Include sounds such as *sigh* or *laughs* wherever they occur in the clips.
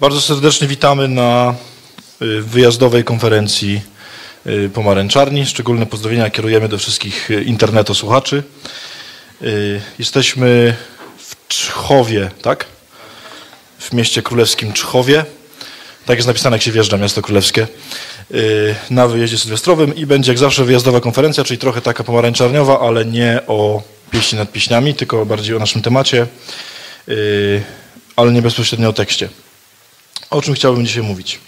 Bardzo serdecznie witamy na y, wyjazdowej konferencji y, Pomarańczarni. Szczególne pozdrowienia kierujemy do wszystkich y, internetosłuchaczy. Jesteśmy w Czchowie, tak? W mieście królewskim Czchowie. Tak jest napisane, jak się wjeżdża, miasto królewskie. Na wyjeździe sylwestrowym i będzie jak zawsze wyjazdowa konferencja, czyli trochę taka pomarańczarniowa, ale nie o pieśni nad pieśniami, tylko bardziej o naszym temacie, ale nie bezpośrednio o tekście. O czym chciałbym dzisiaj mówić?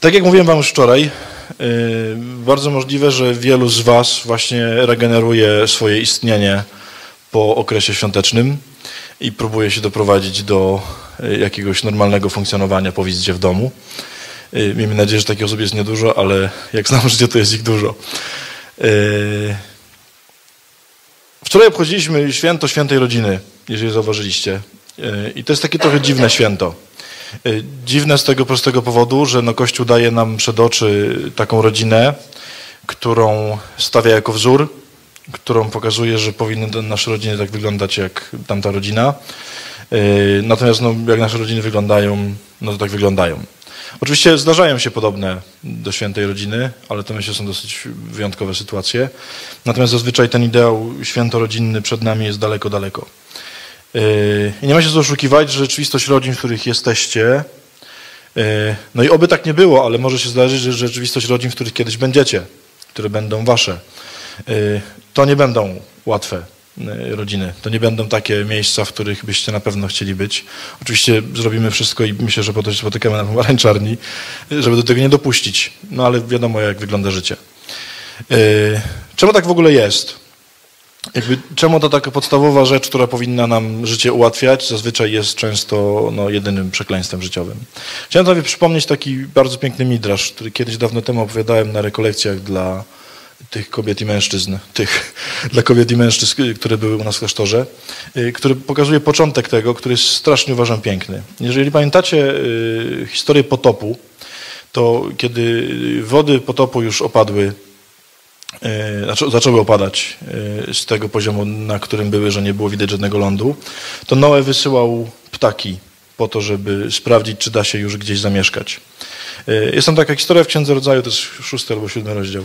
Tak jak mówiłem Wam już wczoraj, yy, bardzo możliwe, że wielu z Was właśnie regeneruje swoje istnienie po okresie świątecznym i próbuje się doprowadzić do yy, jakiegoś normalnego funkcjonowania po wizycie w domu. Yy, miejmy nadzieję, że takich osób jest niedużo, ale jak znam życie, to jest ich dużo. Wczoraj obchodziliśmy święto świętej rodziny, jeżeli zauważyliście. I to jest takie trochę dziwne święto. E, dziwne z tego prostego powodu, że no Kościół daje nam przed oczy taką rodzinę, którą stawia jako wzór, którą pokazuje, że powinny nasze rodziny tak wyglądać jak tamta rodzina. E, natomiast no, jak nasze rodziny wyglądają, no to tak wyglądają. Oczywiście zdarzają się podobne do świętej rodziny, ale to myślę są dosyć wyjątkowe sytuacje. Natomiast zazwyczaj ten ideał świętorodzinny przed nami jest daleko, daleko. Yy, I nie ma się co oszukiwać, że rzeczywistość rodzin, w których jesteście, yy, no i oby tak nie było, ale może się zdarzyć, że rzeczywistość rodzin, w których kiedyś będziecie, które będą wasze, yy, to nie będą łatwe rodziny. To nie będą takie miejsca, w których byście na pewno chcieli być. Oczywiście zrobimy wszystko i myślę, że po to się spotykamy na pomarańczarni, żeby do tego nie dopuścić. No ale wiadomo, jak wygląda życie. Czemu tak w ogóle jest? Jakby, czemu to taka podstawowa rzecz, która powinna nam życie ułatwiać, zazwyczaj jest często no, jedynym przekleństwem życiowym. Chciałem sobie przypomnieć taki bardzo piękny midrasz, który kiedyś dawno temu opowiadałem na rekolekcjach dla tych kobiet i mężczyzn, tych *laughs* dla kobiet i mężczyzn, które były u nas w klasztorze, y, który pokazuje początek tego, który jest strasznie uważam piękny. Jeżeli pamiętacie y, historię potopu, to kiedy wody potopu już opadły E, zaczęły opadać e, z tego poziomu, na którym były, że nie było widać żadnego lądu, to Noe wysyłał ptaki po to, żeby sprawdzić, czy da się już gdzieś zamieszkać. E, jest tam taka historia w Księdze Rodzaju, to jest szósty albo siódmy rozdział,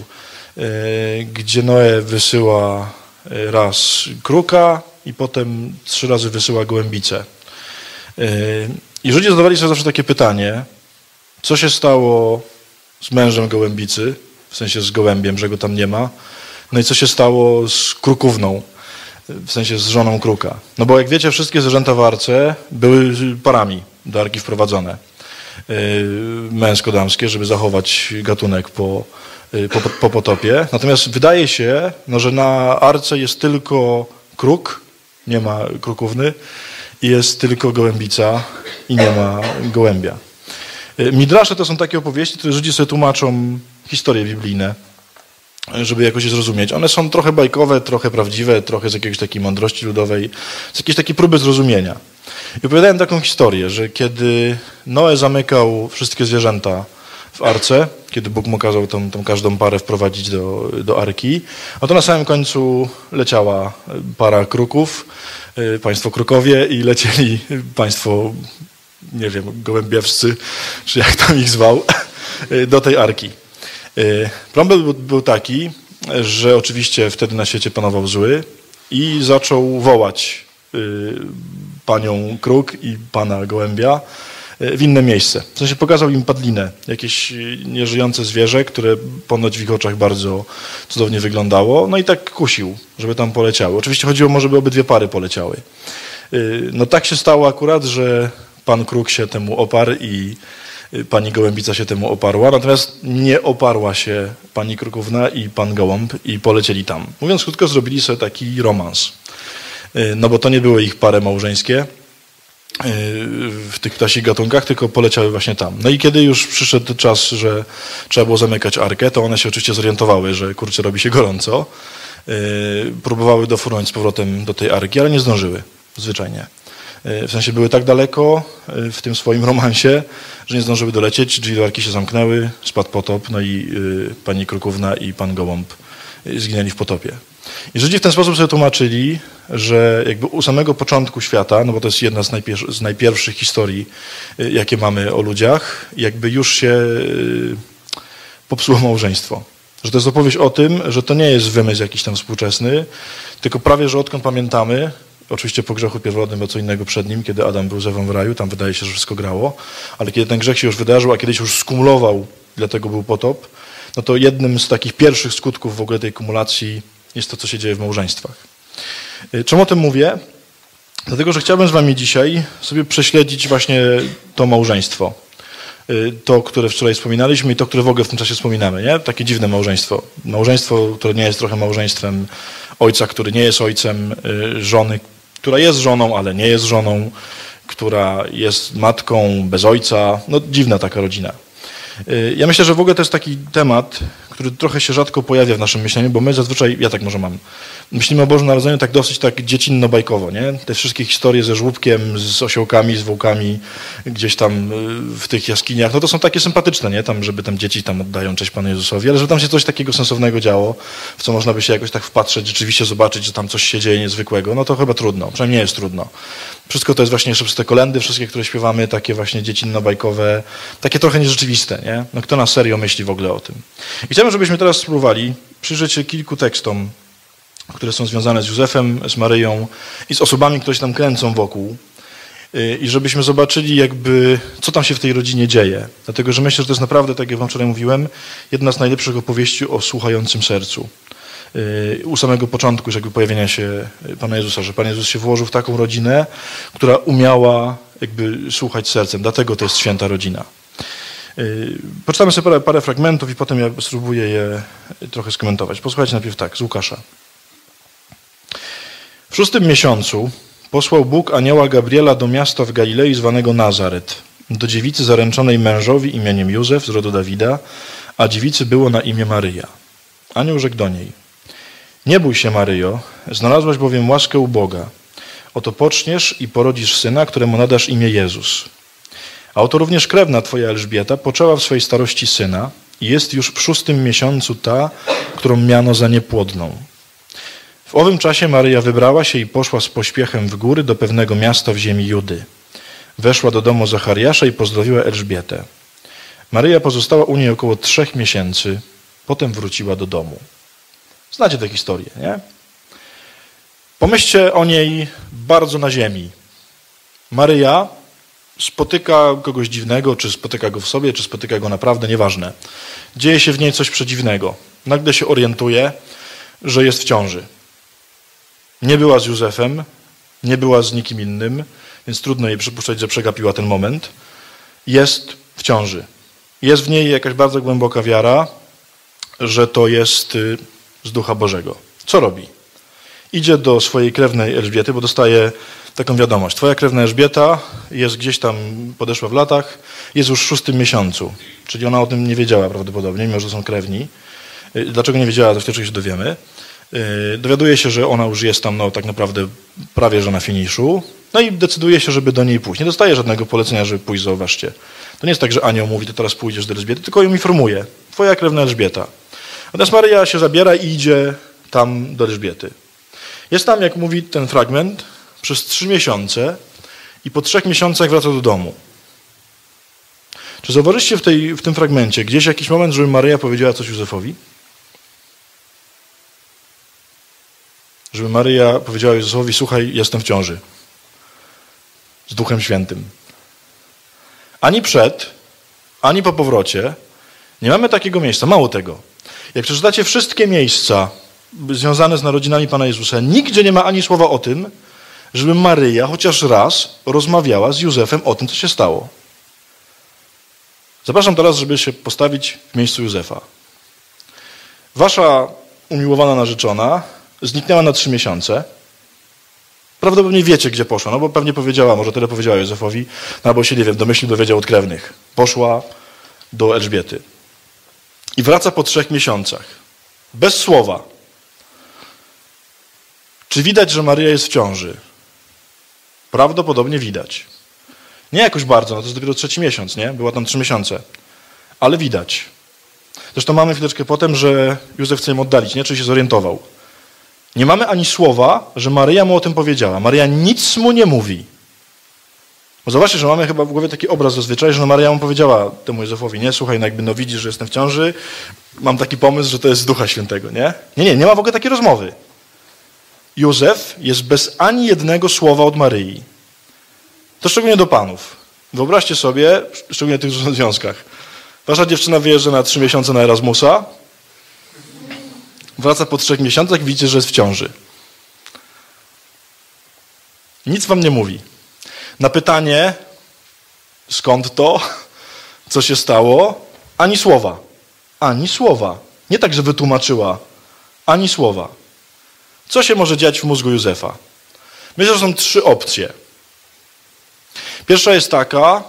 gdzie Noe wysyła raz kruka i potem trzy razy wysyła gołębicę. I ludzie zadawali sobie zawsze takie pytanie, co się stało z mężem gołębicy, w sensie z gołębiem, że go tam nie ma. No i co się stało z krukówną, w sensie z żoną kruka. No bo jak wiecie, wszystkie zwierzęta w arce były parami do arki wprowadzone. Yy, męsko-damskie, żeby zachować gatunek po, yy, po, po potopie. Natomiast wydaje się, no, że na arce jest tylko kruk, nie ma krukówny, i jest tylko gołębica i nie ma gołębia. Yy, midrasze to są takie opowieści, które Żydzi sobie tłumaczą historie biblijne, żeby jakoś je zrozumieć. One są trochę bajkowe, trochę prawdziwe, trochę z jakiejś takiej mądrości ludowej, z jakiejś takiej próby zrozumienia. I opowiadałem taką historię, że kiedy Noe zamykał wszystkie zwierzęta w arce, kiedy Bóg mu kazał tą, tą każdą parę wprowadzić do, do arki, no to na samym końcu leciała para kruków, y, państwo krukowie i lecieli państwo, nie wiem, gołębiewscy, czy jak tam ich zwał, *laughs* do tej arki. Y, problem był, był taki, że oczywiście wtedy na świecie panował zły i zaczął wołać y, panią Kruk i pana Gołębia y, w inne miejsce. W sensie pokazał im padlinę, jakieś nieżyjące zwierzę, które ponoć w ich oczach bardzo cudownie wyglądało, no i tak kusił, żeby tam poleciały. Oczywiście chodziło może, by obydwie pary poleciały. No tak się stało akurat, że pan Kruk się temu oparł i pani Gołębica się temu oparła, natomiast nie oparła się pani Krukówna i pan Gołąb i polecieli tam. Mówiąc krótko, zrobili sobie taki romans. Y, no bo to nie były ich pary małżeńskie y, w tych ptasich gatunkach, tylko poleciały właśnie tam. No i kiedy już przyszedł czas, że trzeba było zamykać arkę, to one się oczywiście zorientowały, że kurczę, robi się gorąco. Y, próbowały dofrunąć z powrotem do tej arki, ale nie zdążyły, zwyczajnie. E, w sensie były tak daleko e, w tym swoim romansie, że nie zdążyły dolecieć, drzwi do arki się zamknęły, spadł potop, no i e, pani Krukówna i pan Gołąb zginęli w potopie. I Żydzi w ten sposób sobie tłumaczyli, że jakby u samego początku świata, no bo to jest jedna z, najpier z najpierwszych historii, jakie mamy o ludziach, jakby już się popsuło małżeństwo. Że to jest opowieść o tym, że to nie jest wymysł jakiś tam współczesny, tylko prawie, że odkąd pamiętamy, oczywiście po grzechu pierworodnym, bo co innego przed nim, kiedy Adam był z Ewą w raju, tam wydaje się, że wszystko grało, ale kiedy ten grzech się już wydarzył, a kiedyś już skumulował, dlatego był potop, no to jednym z takich pierwszych skutków w ogóle tej kumulacji jest to, co się dzieje w małżeństwach. Y, czemu o tym mówię? Dlatego, że chciałbym z wami dzisiaj sobie prześledzić właśnie to małżeństwo. Y, to, które wczoraj wspominaliśmy i to, które w ogóle w tym czasie wspominamy, nie? Takie dziwne małżeństwo. Małżeństwo, które nie jest trochę małżeństwem ojca, który nie jest ojcem, y, żony, która jest żoną, ale nie jest żoną, która jest matką bez ojca. No dziwna taka rodzina. Ja myślę, że w ogóle to jest taki temat, który trochę się rzadko pojawia w naszym myśleniu, bo my zazwyczaj, ja tak może mam, myślimy o Bożym Narodzeniu tak dosyć tak dziecinno-bajkowo, nie? Te wszystkie historie ze żłóbkiem, z osiołkami, z wołkami, gdzieś tam y, w tych jaskiniach, no to są takie sympatyczne, nie? Tam, żeby tam dzieci tam oddają cześć Panu Jezusowi, ale żeby tam się coś takiego sensownego działo, w co można by się jakoś tak wpatrzeć, rzeczywiście zobaczyć, że tam coś się dzieje niezwykłego, no to chyba trudno, przynajmniej nie jest trudno. Wszystko to jest właśnie jeszcze przez te kolendy, wszystkie, które śpiewamy, takie właśnie dziecinno-bajkowe, takie trochę nierzeczywiste, nie? No kto na serio myśli w ogóle o tym? I chciałbym, żebyśmy teraz spróbowali przyjrzeć się kilku tekstom, które są związane z Józefem, z Maryją i z osobami, które się tam kręcą wokół. Y, I żebyśmy zobaczyli jakby, co tam się w tej rodzinie dzieje. Dlatego, że myślę, że to jest naprawdę, tak jak wam wczoraj mówiłem, jedna z najlepszych opowieści o słuchającym sercu. Y, u samego początku jakby pojawienia się Pana Jezusa, że Pan Jezus się włożył w taką rodzinę, która umiała jakby słuchać sercem. Dlatego to jest święta rodzina. Y, poczytamy sobie parę, parę fragmentów i potem ja spróbuję je trochę skomentować. Posłuchajcie najpierw tak, z Łukasza. W szóstym miesiącu posłał Bóg anioła Gabriela do miasta w Galilei zwanego Nazaret, do dziewicy zaręczonej mężowi imieniem Józef z rodu Dawida, a dziewicy było na imię Maryja. Anioł rzekł do niej, nie bój się Maryjo, znalazłaś bowiem łaskę u Boga. Oto poczniesz i porodzisz syna, któremu nadasz imię Jezus. A oto również krewna twoja Elżbieta poczęła w swojej starości syna i jest już w szóstym miesiącu ta, którą miano za niepłodną. W owym czasie Maryja wybrała się i poszła z pośpiechem w góry do pewnego miasta w ziemi Judy. Weszła do domu Zachariasza i pozdrowiła Elżbietę. Maryja pozostała u niej około trzech miesięcy, potem wróciła do domu. Znacie tę historię, nie? Pomyślcie o niej bardzo na ziemi. Maryja spotyka kogoś dziwnego, czy spotyka go w sobie, czy spotyka go naprawdę, nieważne. Dzieje się w niej coś przedziwnego. Nagle się orientuje, że jest w ciąży. Nie była z Józefem, nie była z nikim innym, więc trudno jej przypuszczać, że przegapiła ten moment. Jest w ciąży. Jest w niej jakaś bardzo głęboka wiara, że to jest y, z Ducha Bożego. Co robi? Idzie do swojej krewnej Elżbiety, bo dostaje taką wiadomość. Twoja krewna Elżbieta jest gdzieś tam, podeszła w latach, jest już w szóstym miesiącu. Czyli ona o tym nie wiedziała prawdopodobnie, mimo że są krewni. Y, dlaczego nie wiedziała, to wtedy się dowiemy. Y, dowiaduje się, że ona już jest tam no, tak naprawdę prawie że na finiszu. No i decyduje się, żeby do niej pójść. Nie dostaje żadnego polecenia, żeby pójść, zauważcie. To nie jest tak, że anioł mówi, to teraz pójdziesz do Elżbiety, tylko ją informuje. Twoja krewna Elżbieta. Natomiast Maria się zabiera i idzie tam do Elżbiety. Jest tam, jak mówi ten fragment, przez trzy miesiące i po trzech miesiącach wraca do domu. Czy zauważyliście w, tej, w tym fragmencie gdzieś jakiś moment, żeby Maryja powiedziała coś Józefowi? Żeby Maryja powiedziała Józefowi, słuchaj, jestem w ciąży. Z Duchem Świętym. Ani przed, ani po powrocie nie mamy takiego miejsca. Mało tego. Jak przeczytacie wszystkie miejsca związane z narodzinami Pana Jezusa, nigdzie nie ma ani słowa o tym, żeby Maryja chociaż raz rozmawiała z Józefem o tym, co się stało. Zapraszam teraz, żeby się postawić w miejscu Józefa. Wasza umiłowana narzeczona zniknęła na trzy miesiące. Prawdopodobnie wiecie, gdzie poszła, no bo pewnie powiedziała, może tyle powiedziała Józefowi, no albo się, nie wiem, domyślił, dowiedział od krewnych. Poszła do Elżbiety. I wraca po trzech miesiącach. Bez słowa. Czy widać, że Maryja jest w ciąży? Prawdopodobnie widać. Nie jakoś bardzo, no to jest dopiero trzeci miesiąc, nie? Była tam trzy miesiące. Ale widać. Zresztą mamy chwileczkę potem, że Józef chce im oddalić, nie? Czy się zorientował. Nie mamy ani słowa, że Maryja mu o tym powiedziała. Maryja nic mu nie mówi. Bo zobaczcie, że mamy chyba w głowie taki obraz zazwyczaj, że no Maryja mu powiedziała temu Józefowi, nie, słuchaj, no jakby no widzisz, że jestem w ciąży, mam taki pomysł, że to jest z Ducha Świętego, nie? Nie, nie, nie ma w ogóle takiej rozmowy. Józef jest bez ani jednego słowa od Maryi. To szczególnie do panów. Wyobraźcie sobie, szczególnie w tych *laughs* związkach. Wasza dziewczyna wyjeżdża na trzy miesiące na Erasmusa, wraca po trzech miesiącach widzicie, że jest w ciąży. Nic wam nie mówi. Na pytanie, skąd to, *laughs* co się stało, ani słowa. Ani słowa. Nie tak, że wytłumaczyła, ani słowa. Co się może dziać w mózgu Józefa? Myślę, że są trzy opcje. Pierwsza jest taka,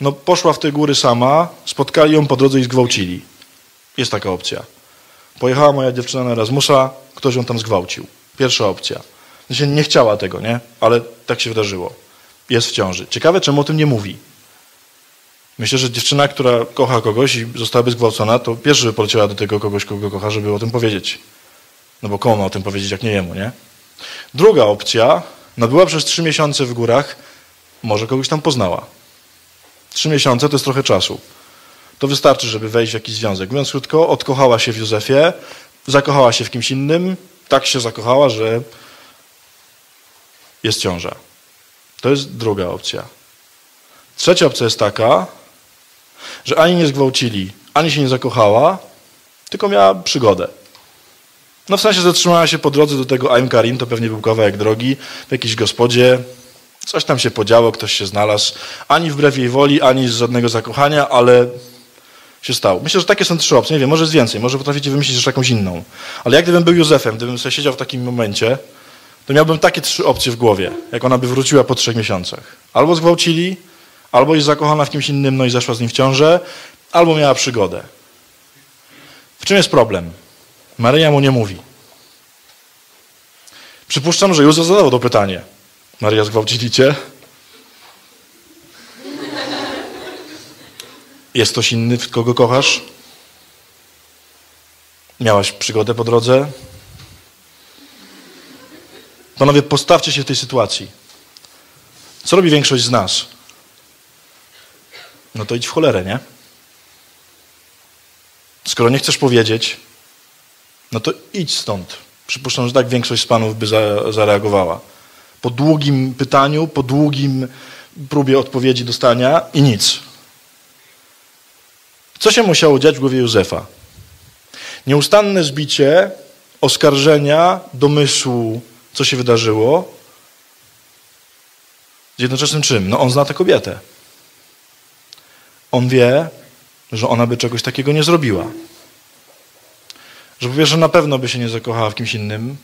no poszła w te góry sama, spotkali ją po drodze i zgwałcili. Jest taka opcja. Pojechała moja dziewczyna na Erasmusa, ktoś ją tam zgwałcił. Pierwsza opcja. Znaczy nie chciała tego, nie? Ale tak się wydarzyło. Jest w ciąży. Ciekawe, czemu o tym nie mówi. Myślę, że dziewczyna, która kocha kogoś i zostałaby zgwałcona, to pierwszy by poleciała do tego kogoś, kogo kocha, żeby o tym powiedzieć. No bo komu ma o tym powiedzieć, jak nie jemu, nie? Druga opcja, no była przez trzy miesiące w górach, może kogoś tam poznała. Trzy miesiące to jest trochę czasu. To wystarczy, żeby wejść w jakiś związek. Mówiąc krótko, odkochała się w Józefie, zakochała się w kimś innym, tak się zakochała, że jest ciąża. To jest druga opcja. Trzecia opcja jest taka, że ani nie zgwałcili, ani się nie zakochała, tylko miała przygodę. No w sensie zatrzymała się po drodze do tego Aim Karim, to pewnie był kawałek drogi, w jakiejś gospodzie, coś tam się podziało, ktoś się znalazł, ani wbrew jej woli, ani z żadnego zakochania, ale się stało. Myślę, że takie są trzy opcje, nie wiem, może jest więcej, może potraficie wymyślić jeszcze jakąś inną. Ale jak gdybym był Józefem, gdybym sobie siedział w takim momencie, to miałbym takie trzy opcje w głowie, jak ona by wróciła po trzech miesiącach. Albo zgwałcili, albo jest zakochana w kimś innym, no i zaszła z nim w ciążę, albo miała przygodę. W czym jest problem? Maryja mu nie mówi. Przypuszczam, że Józef zadał to pytanie. Maria, zgwałcili cię? Jest ktoś inny, kogo kochasz? Miałaś przygodę po drodze? Panowie, postawcie się w tej sytuacji. Co robi większość z nas? No to idź w cholerę, nie? Skoro nie chcesz powiedzieć, no to idź stąd. Przypuszczam, że tak większość z panów by za, zareagowała. Po długim pytaniu, po długim próbie odpowiedzi dostania i nic. Co się musiało dziać w głowie Józefa? Nieustanne zbicie, oskarżenia, domysłu, co się wydarzyło. Z jednoczesnym czym? No on zna tę kobietę. On wie, że ona by czegoś takiego nie zrobiła. Że powie, że na pewno by się nie zakochała w kimś innym.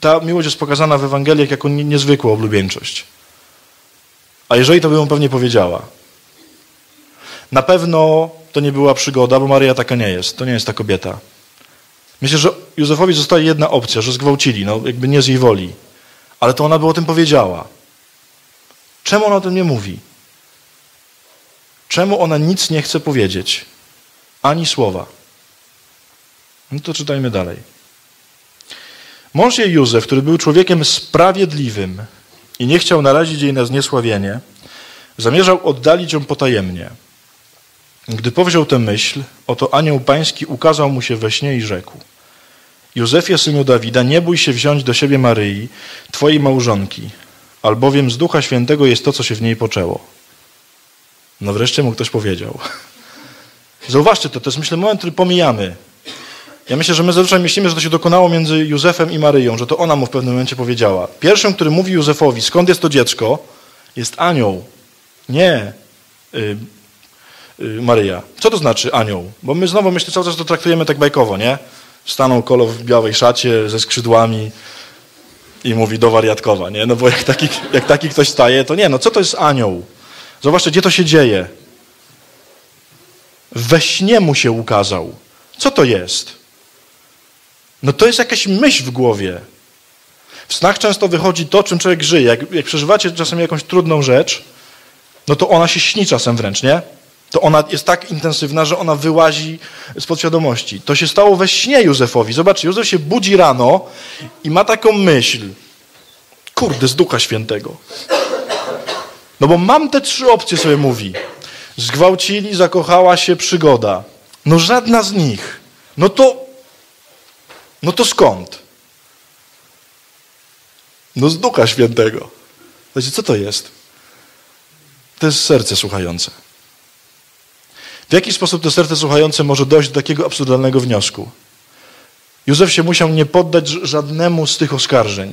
Ta miłość jest pokazana w Ewangeliach jako niezwykła oblubieńczość. A jeżeli to by mu pewnie powiedziała. Na pewno to nie była przygoda, bo Maria taka nie jest. To nie jest ta kobieta. Myślę, że Józefowi zostaje jedna opcja, że zgwałcili, no jakby nie z jej woli. Ale to ona by o tym powiedziała. Czemu ona o tym nie mówi? Czemu ona nic nie chce powiedzieć? Ani słowa. No to czytajmy dalej. Mąż jej Józef, który był człowiekiem sprawiedliwym i nie chciał narazić jej na zniesławienie, zamierzał oddalić ją potajemnie. Gdy powziął tę myśl, oto anioł pański ukazał mu się we śnie i rzekł Józefie, synu Dawida, nie bój się wziąć do siebie Maryi, twojej małżonki, albowiem z Ducha Świętego jest to, co się w niej poczęło. No wreszcie mu ktoś powiedział. *laughs* Zauważcie to, to jest myślę moment, który pomijamy. Ja myślę, że my zazwyczaj myślimy, że to się dokonało między Józefem i Maryją, że to ona mu w pewnym momencie powiedziała. Pierwszym, który mówi Józefowi, skąd jest to dziecko, jest anioł, nie y, y, Maryja. Co to znaczy anioł? Bo my znowu, myślę, cały czas to traktujemy tak bajkowo, nie? Stanął kolo w białej szacie ze skrzydłami i mówi do wariatkowa, nie? No bo jak taki, jak taki ktoś staje, to nie, no co to jest anioł? Zobaczcie, gdzie to się dzieje. We śnie mu się ukazał. Co to jest? No to jest jakaś myśl w głowie. W snach często wychodzi to, czym człowiek żyje. Jak, jak przeżywacie czasem jakąś trudną rzecz, no to ona się śni czasem wręcz, nie? To ona jest tak intensywna, że ona wyłazi z podświadomości. To się stało we śnie Józefowi. Zobaczcie, Józef się budzi rano i ma taką myśl. Kurde, z Ducha Świętego. No bo mam te trzy opcje, sobie mówi. Zgwałcili, zakochała się, przygoda. No żadna z nich. No to, no to skąd? No z Ducha Świętego. Wiecie, co to jest? To jest serce słuchające. W jaki sposób to serce słuchające może dojść do takiego absurdalnego wniosku? Józef się musiał nie poddać żadnemu z tych oskarżeń.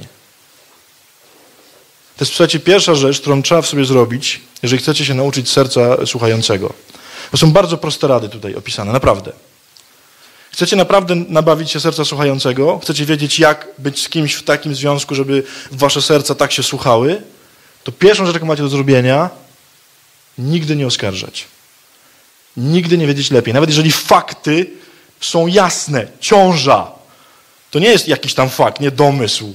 To jest, słuchajcie, pierwsza rzecz, którą trzeba w sobie zrobić, jeżeli chcecie się nauczyć serca słuchającego. To są bardzo proste rady tutaj opisane, naprawdę. Chcecie naprawdę nabawić się serca słuchającego? Chcecie wiedzieć, jak być z kimś w takim związku, żeby wasze serca tak się słuchały? To pierwszą rzecz, jaką macie do zrobienia, nigdy nie oskarżać. Nigdy nie wiedzieć lepiej. Nawet jeżeli fakty są jasne, ciąża, to nie jest jakiś tam fakt, nie domysł.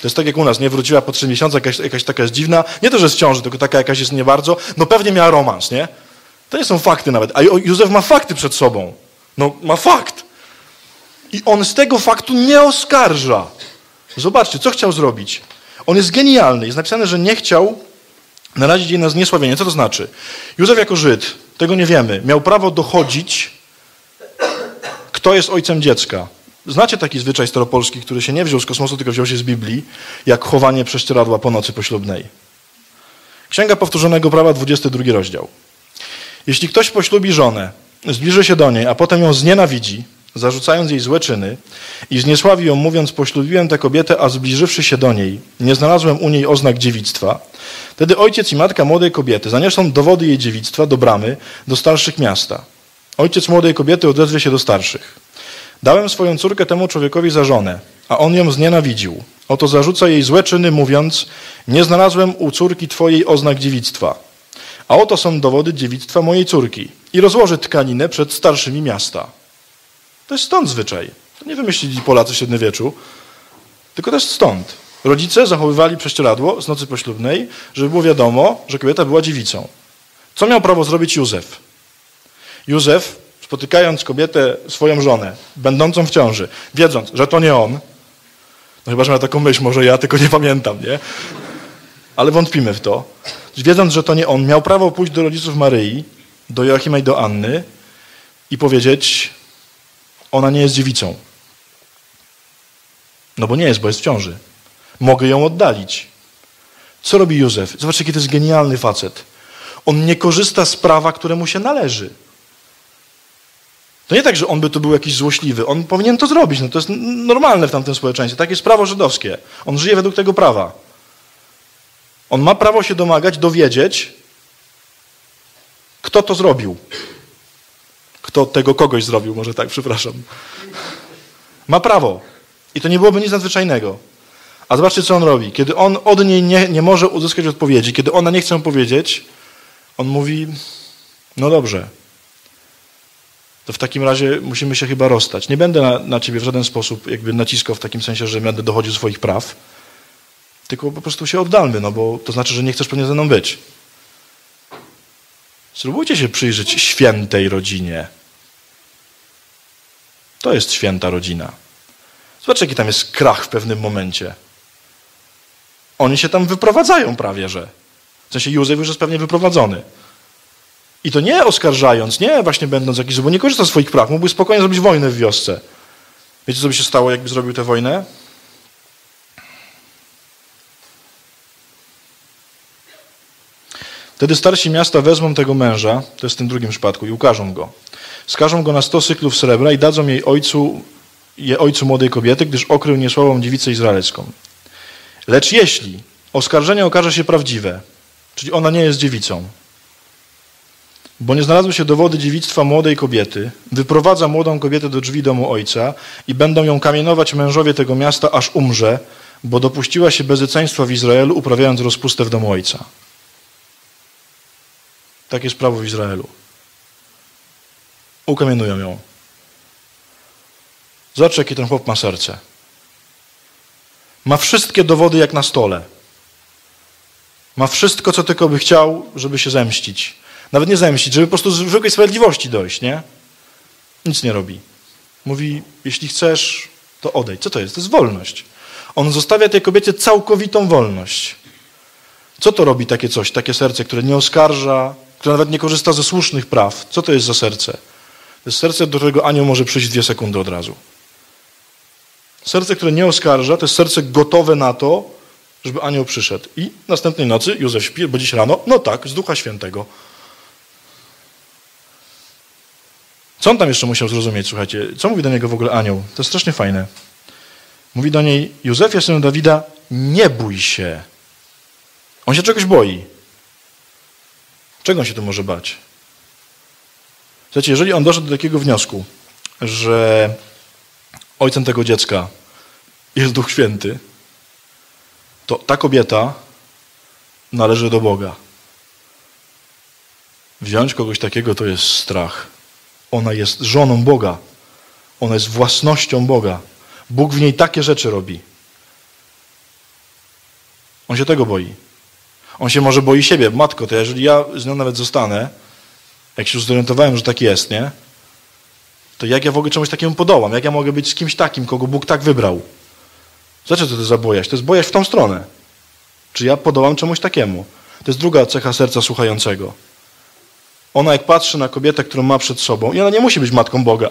To jest tak jak u nas, nie wróciła po trzy miesiące, jakaś, jakaś taka jest dziwna, nie to, że jest ciąży, tylko taka jakaś jest nie bardzo, no pewnie miała romans, nie? To nie są fakty nawet. A Józef ma fakty przed sobą. No, ma fakt. I on z tego faktu nie oskarża. Zobaczcie, co chciał zrobić. On jest genialny. Jest napisane, że nie chciał narazić jej na zniesławienie. Co to znaczy? Józef jako Żyd, tego nie wiemy, miał prawo dochodzić, kto jest ojcem dziecka. Znacie taki zwyczaj staropolski, który się nie wziął z kosmosu, tylko wziął się z Biblii, jak chowanie prześcieradła po nocy poślubnej. Księga Powtórzonego Prawa, 22 rozdział. Jeśli ktoś poślubi żonę, zbliży się do niej, a potem ją znienawidzi, zarzucając jej złe czyny i zniesławi ją, mówiąc, poślubiłem tę kobietę, a zbliżywszy się do niej, nie znalazłem u niej oznak dziewictwa, wtedy ojciec i matka młodej kobiety zaniosą dowody jej dziewictwa do bramy, do starszych miasta. Ojciec młodej kobiety odezwie się do starszych. Dałem swoją córkę temu człowiekowi za żonę, a on ją znienawidził. Oto zarzuca jej złe czyny, mówiąc, nie znalazłem u córki twojej oznak dziewictwa. A oto są dowody dziewictwa mojej córki. I rozłoży tkaninę przed starszymi miasta. To jest stąd zwyczaj. To nie wymyślili Polacy w średniowieczu, tylko też stąd. Rodzice zachowywali prześcieradło z nocy poślubnej, żeby było wiadomo, że kobieta była dziewicą. Co miał prawo zrobić Józef? Józef, spotykając kobietę, swoją żonę, będącą w ciąży, wiedząc, że to nie on, no chyba, że miał taką myśl, może ja tylko nie pamiętam, nie? Ale wątpimy w to. Wiedząc, że to nie on, miał prawo pójść do rodziców Maryi, do Joachima i do Anny i powiedzieć, ona nie jest dziewicą. No bo nie jest, bo jest w ciąży. Mogę ją oddalić. Co robi Józef? Zobaczcie, jaki to jest genialny facet. On nie korzysta z prawa, które mu się należy. To nie tak, że on by tu był jakiś złośliwy. On powinien to zrobić. No to jest normalne w tamtym społeczeństwie. Tak jest prawo żydowskie. On żyje według tego prawa. On ma prawo się domagać, dowiedzieć, kto to zrobił. Kto tego kogoś zrobił, może tak, przepraszam. Ma prawo. I to nie byłoby nic nadzwyczajnego. A zobaczcie, co on robi. Kiedy on od niej nie, nie może uzyskać odpowiedzi, kiedy ona nie chce powiedzieć, on mówi, no dobrze, to w takim razie musimy się chyba rozstać. Nie będę na, na ciebie w żaden sposób jakby naciskał w takim sensie, że będę dochodził do swoich praw, tylko po prostu się oddalmy, no bo to znaczy, że nie chcesz pewnie ze mną być. Spróbujcie się przyjrzeć świętej rodzinie. To jest święta rodzina. Zobaczcie, jaki tam jest krach w pewnym momencie. Oni się tam wyprowadzają prawie, że. W sensie Józef już jest pewnie wyprowadzony. I to nie oskarżając, nie właśnie będąc jakiś, bo nie korzysta z swoich praw. Mógłby spokojnie zrobić wojnę w wiosce. Wiecie, co by się stało, jakby zrobił tę wojnę? Wtedy starsi miasta wezmą tego męża, to jest w tym drugim przypadku, i ukażą go. Skażą go na sto cyklów srebra i dadzą jej ojcu, je ojcu młodej kobiety, gdyż okrył niesławą dziewicę izraelską. Lecz jeśli oskarżenie okaże się prawdziwe, czyli ona nie jest dziewicą, bo nie znalazły się dowody dziewictwa młodej kobiety, wyprowadza młodą kobietę do drzwi domu ojca i będą ją kamienować mężowie tego miasta, aż umrze, bo dopuściła się bezeceństwa w Izraelu, uprawiając rozpustę w domu ojca. Tak jest prawo w Izraelu. Ukamienują ją. Zobacz, jakie ten chłop ma serce. Ma wszystkie dowody jak na stole. Ma wszystko, co tylko by chciał, żeby się zemścić. Nawet nie zemścić, żeby po prostu z zwykłej sprawiedliwości dojść, nie? Nic nie robi. Mówi, jeśli chcesz, to odejdź. Co to jest? To jest wolność. On zostawia tej kobiecie całkowitą wolność. Co to robi takie coś, takie serce, które nie oskarża, które nawet nie korzysta ze słusznych praw? Co to jest za serce? To jest serce, do którego anioł może przyjść dwie sekundy od razu. Serce, które nie oskarża, to jest serce gotowe na to, żeby anioł przyszedł. I następnej nocy Józef śpi, bo dziś rano, no tak, z Ducha Świętego. Co on tam jeszcze musiał zrozumieć, słuchajcie? Co mówi do niego w ogóle anioł? To jest strasznie fajne. Mówi do niej, Józefie, synu Dawida, nie bój się. On się czegoś boi. Czego on się tu może bać? Słuchajcie, jeżeli on doszedł do takiego wniosku, że ojcem tego dziecka jest Duch Święty, to ta kobieta należy do Boga. Wziąć kogoś takiego to jest strach. Ona jest żoną Boga. Ona jest własnością Boga. Bóg w niej takie rzeczy robi. On się tego boi. On się może boi siebie. Matko, to jeżeli ja z nią nawet zostanę, jak się już zorientowałem, że tak jest, nie? To jak ja w ogóle czemuś takiemu podołam? Jak ja mogę być z kimś takim, kogo Bóg tak wybrał? Dlaczego to jest za bojaźń? To jest bojaźń w tą stronę. Czy ja podołam czemuś takiemu? To jest druga cecha serca słuchającego. Ona jak patrzy na kobietę, którą ma przed sobą, i ona nie musi być matką Boga,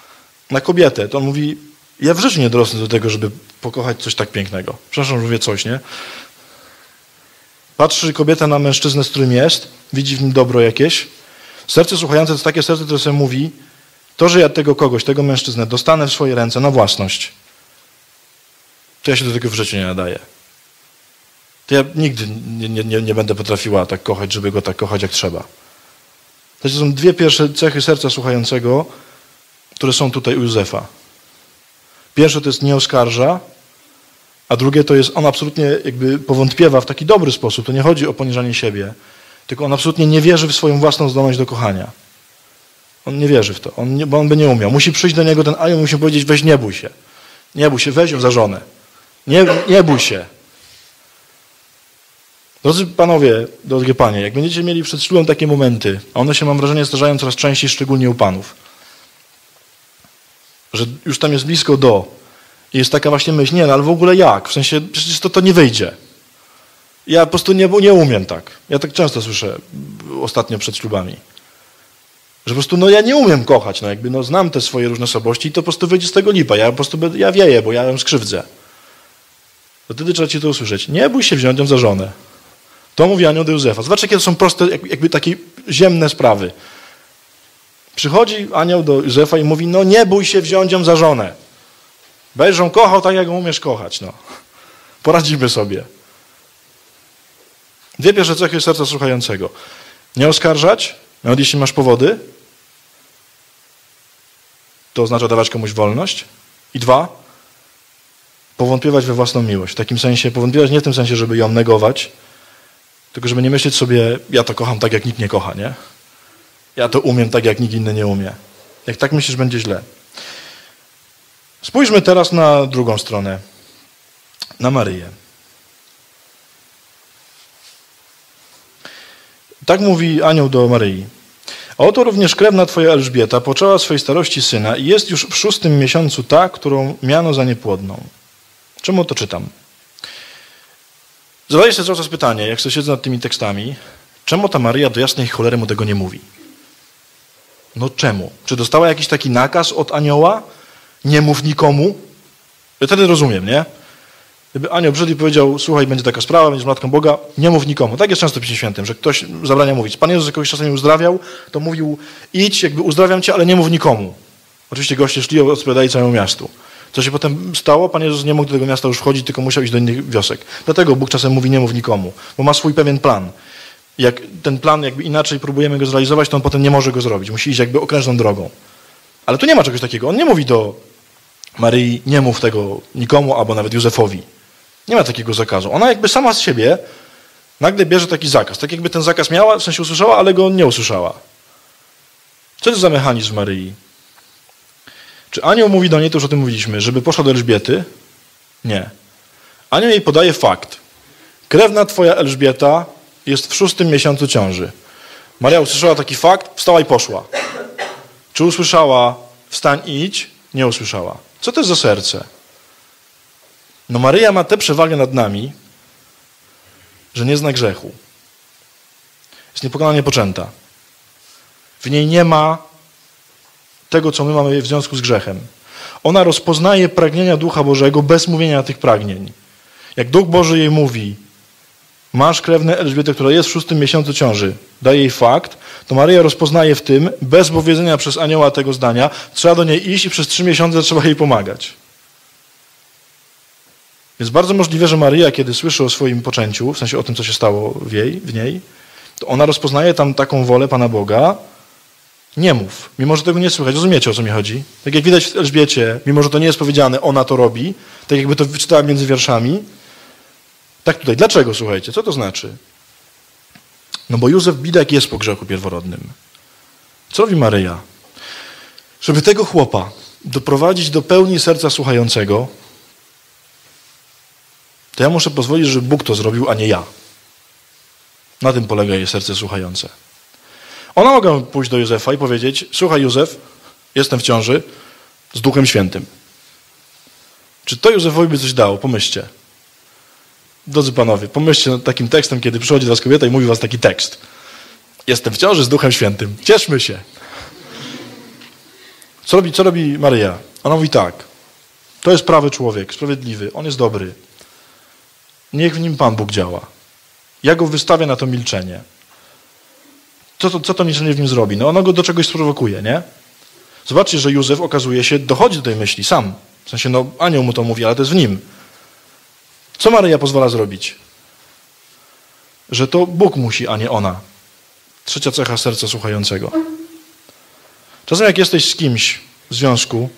*laughs* na kobietę, to on mówi, ja w życiu nie dorosnę do tego, żeby pokochać coś tak pięknego. Przepraszam, że mówię coś, nie? Patrzy kobieta na mężczyznę, z którym jest, widzi w nim dobro jakieś. Serce słuchające to takie serce, które sobie mówi, to, że ja tego kogoś, tego mężczyznę dostanę w swoje ręce na własność, to ja się do tego w życiu nie nadaję. To ja nigdy nie, nie, nie będę potrafiła tak kochać, żeby go tak kochać jak trzeba. To są dwie pierwsze cechy serca słuchającego, które są tutaj u Józefa. Pierwsze to jest nie oskarża, a drugie to jest on absolutnie jakby powątpiewa w taki dobry sposób. To nie chodzi o poniżanie siebie, tylko on absolutnie nie wierzy w swoją własną zdolność do kochania. On nie wierzy w to, on nie, bo on by nie umiał. Musi przyjść do niego ten anioł, musi powiedzieć, weź nie bój się. Nie bój się, weź ją za żonę. Nie, nie bój się. Drodzy panowie, drogie panie, jak będziecie mieli przed ślubem takie momenty, a one się, mam wrażenie, zdarzają coraz częściej, szczególnie u panów, że już tam jest blisko do i jest taka właśnie myśl, nie, no ale w ogóle jak? W sensie, przecież to, to nie wyjdzie. Ja po prostu nie, nie umiem tak. Ja tak często słyszę ostatnio przed ślubami. Że po prostu, no ja nie umiem kochać, no jakby, no znam te swoje różne słabości i to po prostu wyjdzie z tego lipa. Ja po prostu, ja wieję, bo ja ją skrzywdzę. To wtedy trzeba ci to usłyszeć. Nie bój się wziąć ją za żonę. To mówi anioł do Józefa. Zobaczcie, jakie to są proste, jakby takie ziemne sprawy. Przychodzi anioł do Józefa i mówi, no nie bój się wziąć ją za żonę. Będziesz ją kochał tak, jak umiesz kochać. No. Poradzimy sobie. Dwie pierwsze cechy serca słuchającego. Nie oskarżać, nawet jeśli masz powody, to oznacza dawać komuś wolność. I dwa, powątpiewać we własną miłość. W takim sensie, powątpiewać nie w tym sensie, żeby ją negować, tylko żeby nie myśleć sobie, ja to kocham tak, jak nikt nie kocha, nie? Ja to umiem tak, jak nikt inny nie umie. Jak tak myślisz, będzie źle. Spójrzmy teraz na drugą stronę, na Maryję. Tak mówi anioł do Maryi. Oto również krewna twoja Elżbieta poczęła swojej starości syna i jest już w szóstym miesiącu ta, którą miano za niepłodną. Czemu to czytam? Zadaję sobie cały czas pytanie, jak sobie siedzę nad tymi tekstami, czemu ta Maryja do jasnej cholery mu tego nie mówi? No czemu? Czy dostała jakiś taki nakaz od anioła? Nie mów nikomu? Ja wtedy rozumiem, nie? Gdyby anioł przyszedł i powiedział, słuchaj, będzie taka sprawa, będziesz matką Boga, nie mów nikomu. Tak jest często w Piśmie Świętym, że ktoś zabrania mówić. Pan Jezus jakoś czasami uzdrawiał, to mówił, idź, jakby uzdrawiam cię, ale nie mów nikomu. Oczywiście goście szli, odpowiadali całemu miastu. Co się potem stało? Pan Jezus nie mógł do tego miasta już wchodzić, tylko musiał iść do innych wiosek. Dlatego Bóg czasem mówi, nie mów nikomu, bo ma swój pewien plan. Jak ten plan jakby inaczej próbujemy go zrealizować, to on potem nie może go zrobić. Musi iść jakby okrężną drogą. Ale tu nie ma czegoś takiego. On nie mówi do Maryi, nie mów tego nikomu, albo nawet Józefowi. Nie ma takiego zakazu. Ona jakby sama z siebie nagle bierze taki zakaz. Tak jakby ten zakaz miała, w sensie usłyszała, ale go nie usłyszała. Co to za mechanizm Maryi? Czy anioł mówi do niej, to już o tym mówiliśmy, żeby poszła do Elżbiety? Nie. Anioł jej podaje fakt. Krewna twoja Elżbieta jest w szóstym miesiącu ciąży. Maria usłyszała taki fakt, wstała i poszła. Czy usłyszała wstań idź? Nie usłyszała. Co to jest za serce? No Maryja ma tę przewagę nad nami, że nie zna grzechu. Jest niepokonanie poczęta. W niej nie ma tego, co my mamy w związku z grzechem. Ona rozpoznaje pragnienia Ducha Bożego bez mówienia tych pragnień. Jak Duch Boży jej mówi, masz krewnę Elżbietę, która jest w szóstym miesiącu ciąży, daje jej fakt, to Maryja rozpoznaje w tym, bez powiedzenia przez anioła tego zdania, trzeba do niej iść i przez trzy miesiące trzeba jej pomagać. Jest bardzo możliwe, że Maryja, kiedy słyszy o swoim poczęciu, w sensie o tym, co się stało w, jej, w niej, to ona rozpoznaje tam taką wolę Pana Boga, nie mów, mimo że tego nie słychać. Rozumiecie, o co mi chodzi? Tak jak widać w Elżbiecie, mimo że to nie jest powiedziane, ona to robi, tak jakby to wyczytała między wierszami. Tak tutaj. Dlaczego, słuchajcie? Co to znaczy? No bo Józef Bidak jest po grzechu pierworodnym. Co robi Maryja? Żeby tego chłopa doprowadzić do pełni serca słuchającego, to ja muszę pozwolić, żeby Bóg to zrobił, a nie ja. Na tym polega jej serce słuchające. Ona mogła pójść do Józefa i powiedzieć: Słuchaj, Józef, jestem w ciąży z Duchem Świętym. Czy to Józefowi by coś dało? Pomyślcie. Drodzy panowie, pomyślcie nad takim tekstem, kiedy przychodzi do was kobieta i mówi was taki tekst. Jestem w ciąży z Duchem Świętym. Cieszmy się. Co robi, co robi Maryja? Ona mówi tak. To jest prawy człowiek, sprawiedliwy, on jest dobry. Niech w nim Pan Bóg działa. Ja go wystawię na to milczenie. Co to, co to milczenie w nim zrobi? No ono go do czegoś sprowokuje, nie? Zobaczcie, że Józef okazuje się, dochodzi do tej myśli sam. W sensie, no anioł mu to mówi, ale to jest w nim. Co Maryja pozwala zrobić? Że to Bóg musi, a nie ona. Trzecia cecha serca słuchającego. Czasem jak jesteś z kimś w związku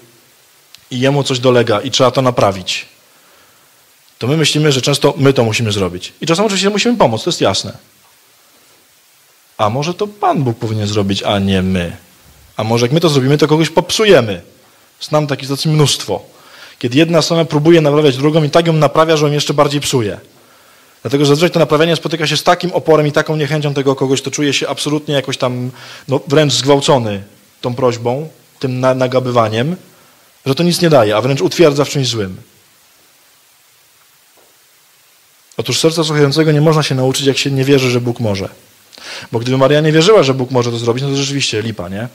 i jemu coś dolega i trzeba to naprawić, to my myślimy, że często my to musimy zrobić. I czasem oczywiście musimy pomóc, to jest jasne. A może to Pan Bóg powinien zrobić, a nie my. A może jak my to zrobimy, to kogoś popsujemy. Znam takich sytuacji mnóstwo. Kiedy jedna strona próbuje naprawiać drugą i tak ją naprawia, że ją jeszcze bardziej psuje. Dlatego że zazwyczaj to naprawianie spotyka się z takim oporem i taką niechęcią tego kogoś, to czuje się absolutnie jakoś tam no, wręcz zgwałcony tą prośbą, tym nagabywaniem, że to nic nie daje, a wręcz utwierdza w czymś złym. Otóż serca słuchającego nie można się nauczyć, jak się nie wierzy, że Bóg może. Bo gdyby Maria nie wierzyła, że Bóg może to zrobić, no to rzeczywiście lipa, nie?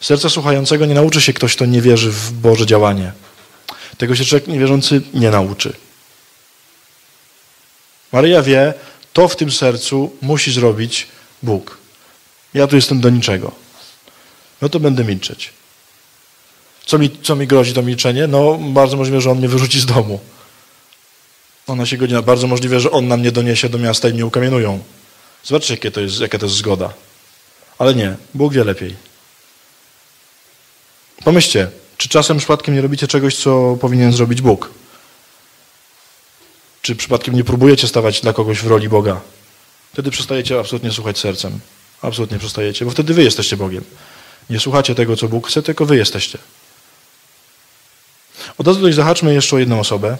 Serca słuchającego nie nauczy się ktoś, kto nie wierzy w Boże działanie. Tego się człowiek niewierzący nie nauczy. Maryja wie, to w tym sercu musi zrobić Bóg. Ja tu jestem do niczego. No to będę milczeć. Co mi, co mi grozi to milczenie? No, bardzo możliwe, że on mnie wyrzuci z domu. Ona się godzi na bardzo możliwe, że on nam nie doniesie do miasta i mnie ukamienują. Zobaczcie, jakie to jest, jaka to jest zgoda. Ale nie, Bóg wie lepiej. Pomyślcie, czy czasem przypadkiem nie robicie czegoś, co powinien zrobić Bóg? Czy przypadkiem nie próbujecie stawać dla kogoś w roli Boga? Wtedy przestajecie absolutnie słuchać sercem. Absolutnie przestajecie, bo wtedy wy jesteście Bogiem. Nie słuchacie tego, co Bóg chce, tylko wy jesteście. Od razu tutaj zahaczmy jeszcze o jedną osobę,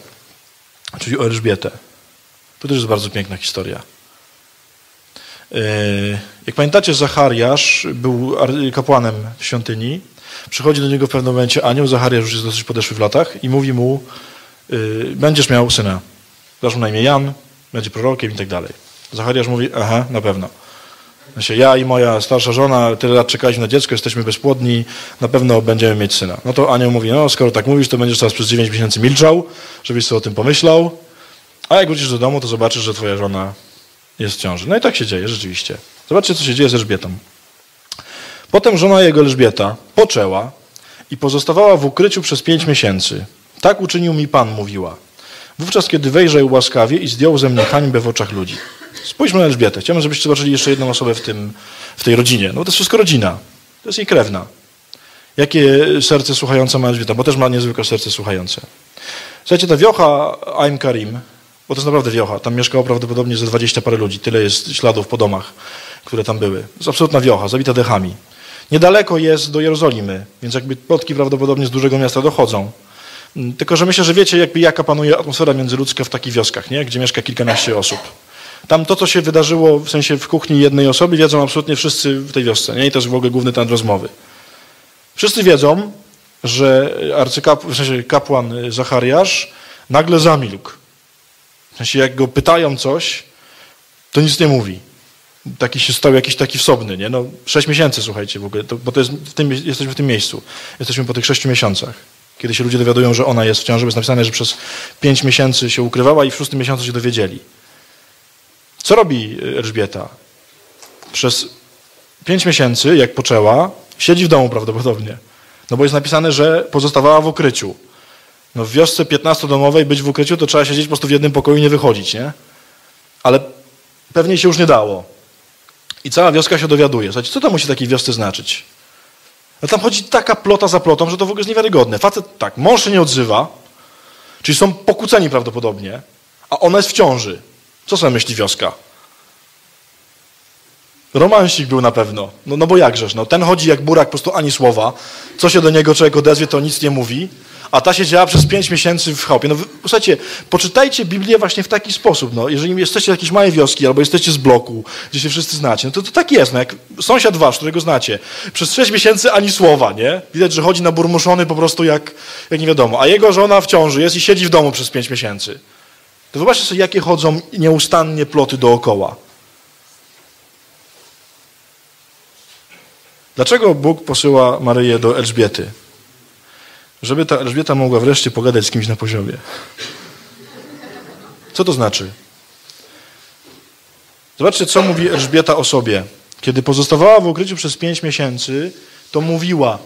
czyli o Elżbietę. To też jest bardzo piękna historia. E, jak pamiętacie, Zachariasz był kapłanem w świątyni. Przychodzi do niego w pewnym momencie anioł, Zachariasz już jest dosyć podeszły w latach i mówi mu, e, będziesz miał syna. Dasz mu na imię Jan, będzie prorokiem i tak dalej. Zachariasz mówi, aha, na pewno. Ja i moja starsza żona tyle lat czekaliśmy na dziecko, jesteśmy bezpłodni, na pewno będziemy mieć syna. No to anioł mówi, no skoro tak mówisz, to będziesz teraz przez 9 miesięcy milczał, żebyś sobie o tym pomyślał, a jak wrócisz do domu, to zobaczysz, że twoja żona jest w ciąży. No i tak się dzieje, rzeczywiście. Zobaczcie, co się dzieje z Elżbietą. Potem żona jego Elżbieta poczęła i pozostawała w ukryciu przez pięć miesięcy. Tak uczynił mi Pan, mówiła. Wówczas, kiedy wejrzał łaskawie i zdjął ze mnie hańbę w oczach ludzi. Spójrzmy na Elżbietę. Chciałbym, żebyście zobaczyli jeszcze jedną osobę w, tym, w tej rodzinie. No to jest wszystko rodzina. To jest jej krewna. Jakie serce słuchające ma Elżbieta? Bo też ma niezwykłe serce słuchające. Słuchajcie, ta wiocha Aim Karim, bo to jest naprawdę wiocha. Tam mieszkało prawdopodobnie ze 20 parę ludzi. Tyle jest śladów po domach, które tam były. To jest absolutna wiocha, zabita dechami. Niedaleko jest do Jerozolimy, więc jakby plotki prawdopodobnie z dużego miasta dochodzą. Mm, tylko, że myślę, że wiecie, jakby jaka panuje atmosfera międzyludzka w takich wioskach, nie? gdzie mieszka kilkanaście osób. Tam to, co się wydarzyło w sensie w kuchni jednej osoby, wiedzą absolutnie wszyscy w tej wiosce. Nie? I to jest w ogóle główny temat rozmowy. Wszyscy wiedzą, że arcykapłan, w sensie kapłan Zachariasz nagle zamilkł. W sensie jak go pytają coś, to nic nie mówi. Taki się stał jakiś taki wsobny, nie? No, sześć miesięcy, słuchajcie, w ogóle, to, bo to jest w tym, jesteśmy w tym miejscu. Jesteśmy po tych sześciu miesiącach. Kiedy się ludzie dowiadują, że ona jest w ciąży, jest napisane, że przez pięć miesięcy się ukrywała i w szóstym miesiącu się dowiedzieli. Co robi Elżbieta? Przez pięć miesięcy, jak poczęła, siedzi w domu prawdopodobnie. No bo jest napisane, że pozostawała w ukryciu. No w wiosce 15-domowej być w ukryciu to trzeba siedzieć po prostu w jednym pokoju i nie wychodzić, nie? Ale pewnie się już nie dało. I cała wioska się dowiaduje. Słuchajcie, co to musi takiej wiosce znaczyć? No tam chodzi taka plota za plotą, że to w ogóle jest niewiarygodne. Facet, tak, mąż się nie odzywa, czyli są pokłóceni prawdopodobnie, a ona jest w ciąży. Co sobie myśli wioska? Romansik był na pewno. No, no bo jakżeż, no. Ten chodzi jak burak, po prostu ani słowa. Co się do niego człowiek odezwie, to nic nie mówi. A ta siedziała przez pięć miesięcy w chałupie. No słuchajcie, poczytajcie Biblię właśnie w taki sposób. No. Jeżeli jesteście z jakiejś małej wioski albo jesteście z bloku, gdzie się wszyscy znacie, no to, to tak jest. No. Jak sąsiad wasz, którego znacie, przez sześć miesięcy ani słowa, nie? Widać, że chodzi na burmuszony po prostu jak, jak nie wiadomo. A jego żona w ciąży jest i siedzi w domu przez pięć miesięcy. To zobaczcie sobie, jakie chodzą nieustannie ploty dookoła. Dlaczego Bóg posyła Maryję do Elżbiety? Żeby ta Elżbieta mogła wreszcie pogadać z kimś na poziomie. Co to znaczy? Zobaczcie, co mówi Elżbieta o sobie. Kiedy pozostawała w ukryciu przez pięć miesięcy, to mówiła,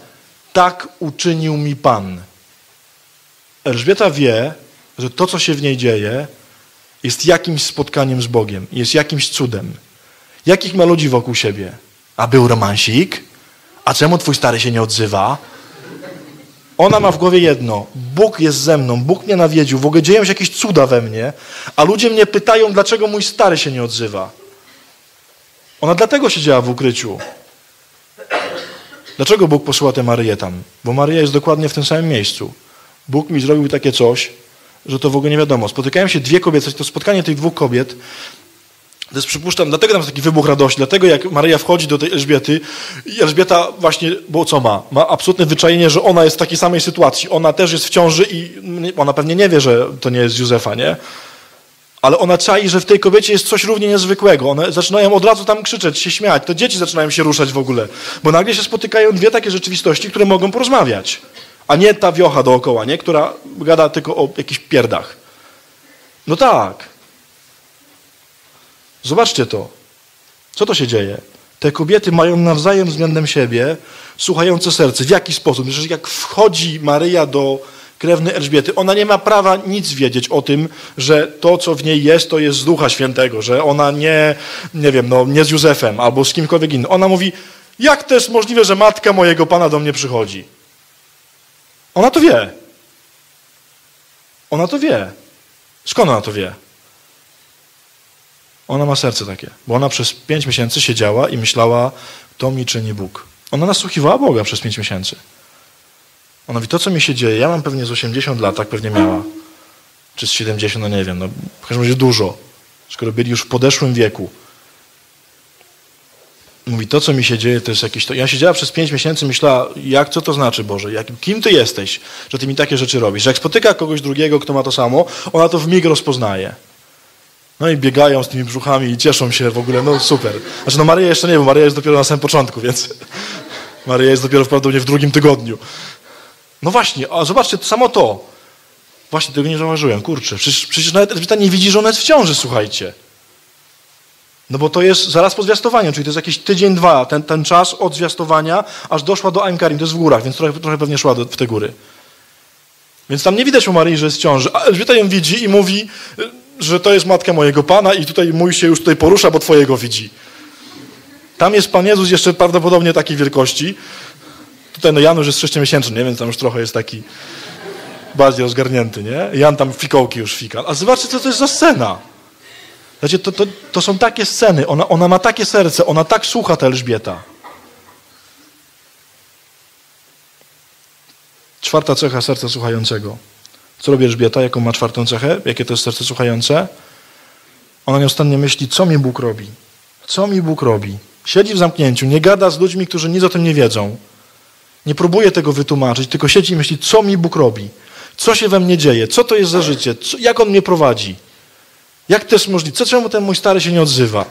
tak uczynił mi Pan. Elżbieta wie, że to, co się w niej dzieje, jest jakimś spotkaniem z Bogiem, jest jakimś cudem. Jakich ma ludzi wokół siebie? A był romansik? A czemu twój stary się nie odzywa? Ona ma w głowie jedno. Bóg jest ze mną, Bóg mnie nawiedził, w ogóle dzieją się jakieś cuda we mnie, a ludzie mnie pytają, dlaczego mój stary się nie odzywa. Ona dlatego siedziała w ukryciu. Dlaczego Bóg posłał tę Maryję tam? Bo Maryja jest dokładnie w tym samym miejscu. Bóg mi zrobił takie coś, że to w ogóle nie wiadomo. Spotykają się dwie kobiety, to spotkanie tych dwóch kobiet jest, przypuszczam, dlatego tam jest taki wybuch radości, dlatego jak Maryja wchodzi do tej Elżbiety, Elżbieta właśnie, bo co ma? Ma absolutne wyczajenie, że ona jest w takiej samej sytuacji. Ona też jest w ciąży i ona pewnie nie wie, że to nie jest Józefa, nie? Ale ona czai, że w tej kobiecie jest coś równie niezwykłego. One zaczynają od razu tam krzyczeć, się śmiać. To dzieci zaczynają się ruszać w ogóle. Bo nagle się spotykają dwie takie rzeczywistości, które mogą porozmawiać. A nie ta wiocha dookoła, nie? Która gada tylko o jakichś pierdach. No tak. Zobaczcie to. Co to się dzieje? Te kobiety mają nawzajem względem siebie słuchające serce. W jaki sposób? Że jak wchodzi Maryja do krewny Elżbiety, ona nie ma prawa nic wiedzieć o tym, że to, co w niej jest, to jest z Ducha Świętego, że ona nie, nie wiem, no, nie z Józefem albo z kimkolwiek innym. Ona mówi, jak to jest możliwe, że matka mojego Pana do mnie przychodzi? Ona to wie. Ona to wie. Skąd ona to wie? Ona ma serce takie, bo ona przez pięć miesięcy siedziała i myślała, to mi czyni Bóg. Ona nasłuchiwała Boga przez pięć miesięcy. Ona mówi, to co mi się dzieje, ja mam pewnie z 80 lat, tak pewnie miała, czy z 70, no nie wiem, no w każdym razie dużo, skoro byli już w podeszłym wieku. Mówi, to co mi się dzieje, to jest jakieś to. Ja siedziała przez pięć miesięcy, myślała, jak, co to znaczy, Boże, jak, kim Ty jesteś, że Ty mi takie rzeczy robisz. Że jak spotyka kogoś drugiego, kto ma to samo, ona to w mig rozpoznaje. No i biegają z tymi brzuchami i cieszą się w ogóle, no super. Znaczy no Maryja jeszcze nie, bo Maryja jest dopiero na samym początku, więc *laughs* Maryja jest dopiero prawdopodobnie w drugim tygodniu. No właśnie, a zobaczcie, to samo to. Właśnie tego nie zauważyłem, kurczę. Przecież, przecież nawet Elżbieta nie widzi, że ona jest w ciąży, słuchajcie. No bo to jest zaraz po zwiastowaniu, czyli to jest jakiś tydzień, dwa, ten, ten czas od zwiastowania, aż doszła do Aimkarim, to jest w górach, więc trochę, trochę pewnie szła do, w te góry. Więc tam nie widać u Maryi, że jest w ciąży. A Elżbieta ją widzi i mówi, że to jest matka mojego Pana i tutaj mój się już tutaj porusza, bo twojego widzi. Tam jest Pan Jezus jeszcze prawdopodobnie takiej wielkości. Tutaj no Janusz jest sześciomiesięczny, nie? więc tam już trochę jest taki bardziej rozgarnięty, nie? Jan tam fikołki już fika. A zobaczcie, co to jest za scena. Znaczy, to, to, to są takie sceny. Ona, ona ma takie serce, ona tak słucha ta Elżbieta. Czwarta cecha serca słuchającego. Co robi Elżbieta? Jaką ma czwartą cechę? Jakie to jest serce słuchające? Ona nieustannie myśli, co mi Bóg robi? Co mi Bóg robi? Siedzi w zamknięciu, nie gada z ludźmi, którzy nic o tym nie wiedzą. Nie próbuje tego wytłumaczyć, tylko siedzi i myśli, co mi Bóg robi? Co się we mnie dzieje? Co to jest za życie? Co, jak On mnie prowadzi? Jak to jest możliwe? Co, czemu ten mój stary się nie odzywa?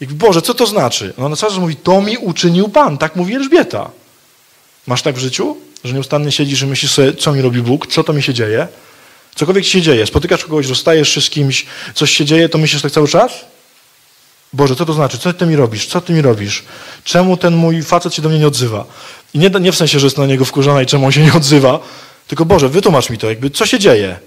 I Boże, co to znaczy? No ona cały czas mówi, to mi uczynił Pan. Tak mówi Elżbieta. Masz tak w życiu? Że nieustannie siedzisz i myślisz sobie, co mi robi Bóg? Co to mi się dzieje? Cokolwiek ci się dzieje, spotykasz kogoś, rozstajesz się z kimś, coś się dzieje, to myślisz tak cały czas? Boże, co to znaczy? Co ty mi robisz? Co ty mi robisz? Czemu ten mój facet się do mnie nie odzywa? I nie, nie w sensie, że jest na niego wkurzona i czemu on się nie odzywa, tylko Boże, wytłumacz mi to, jakby co się dzieje?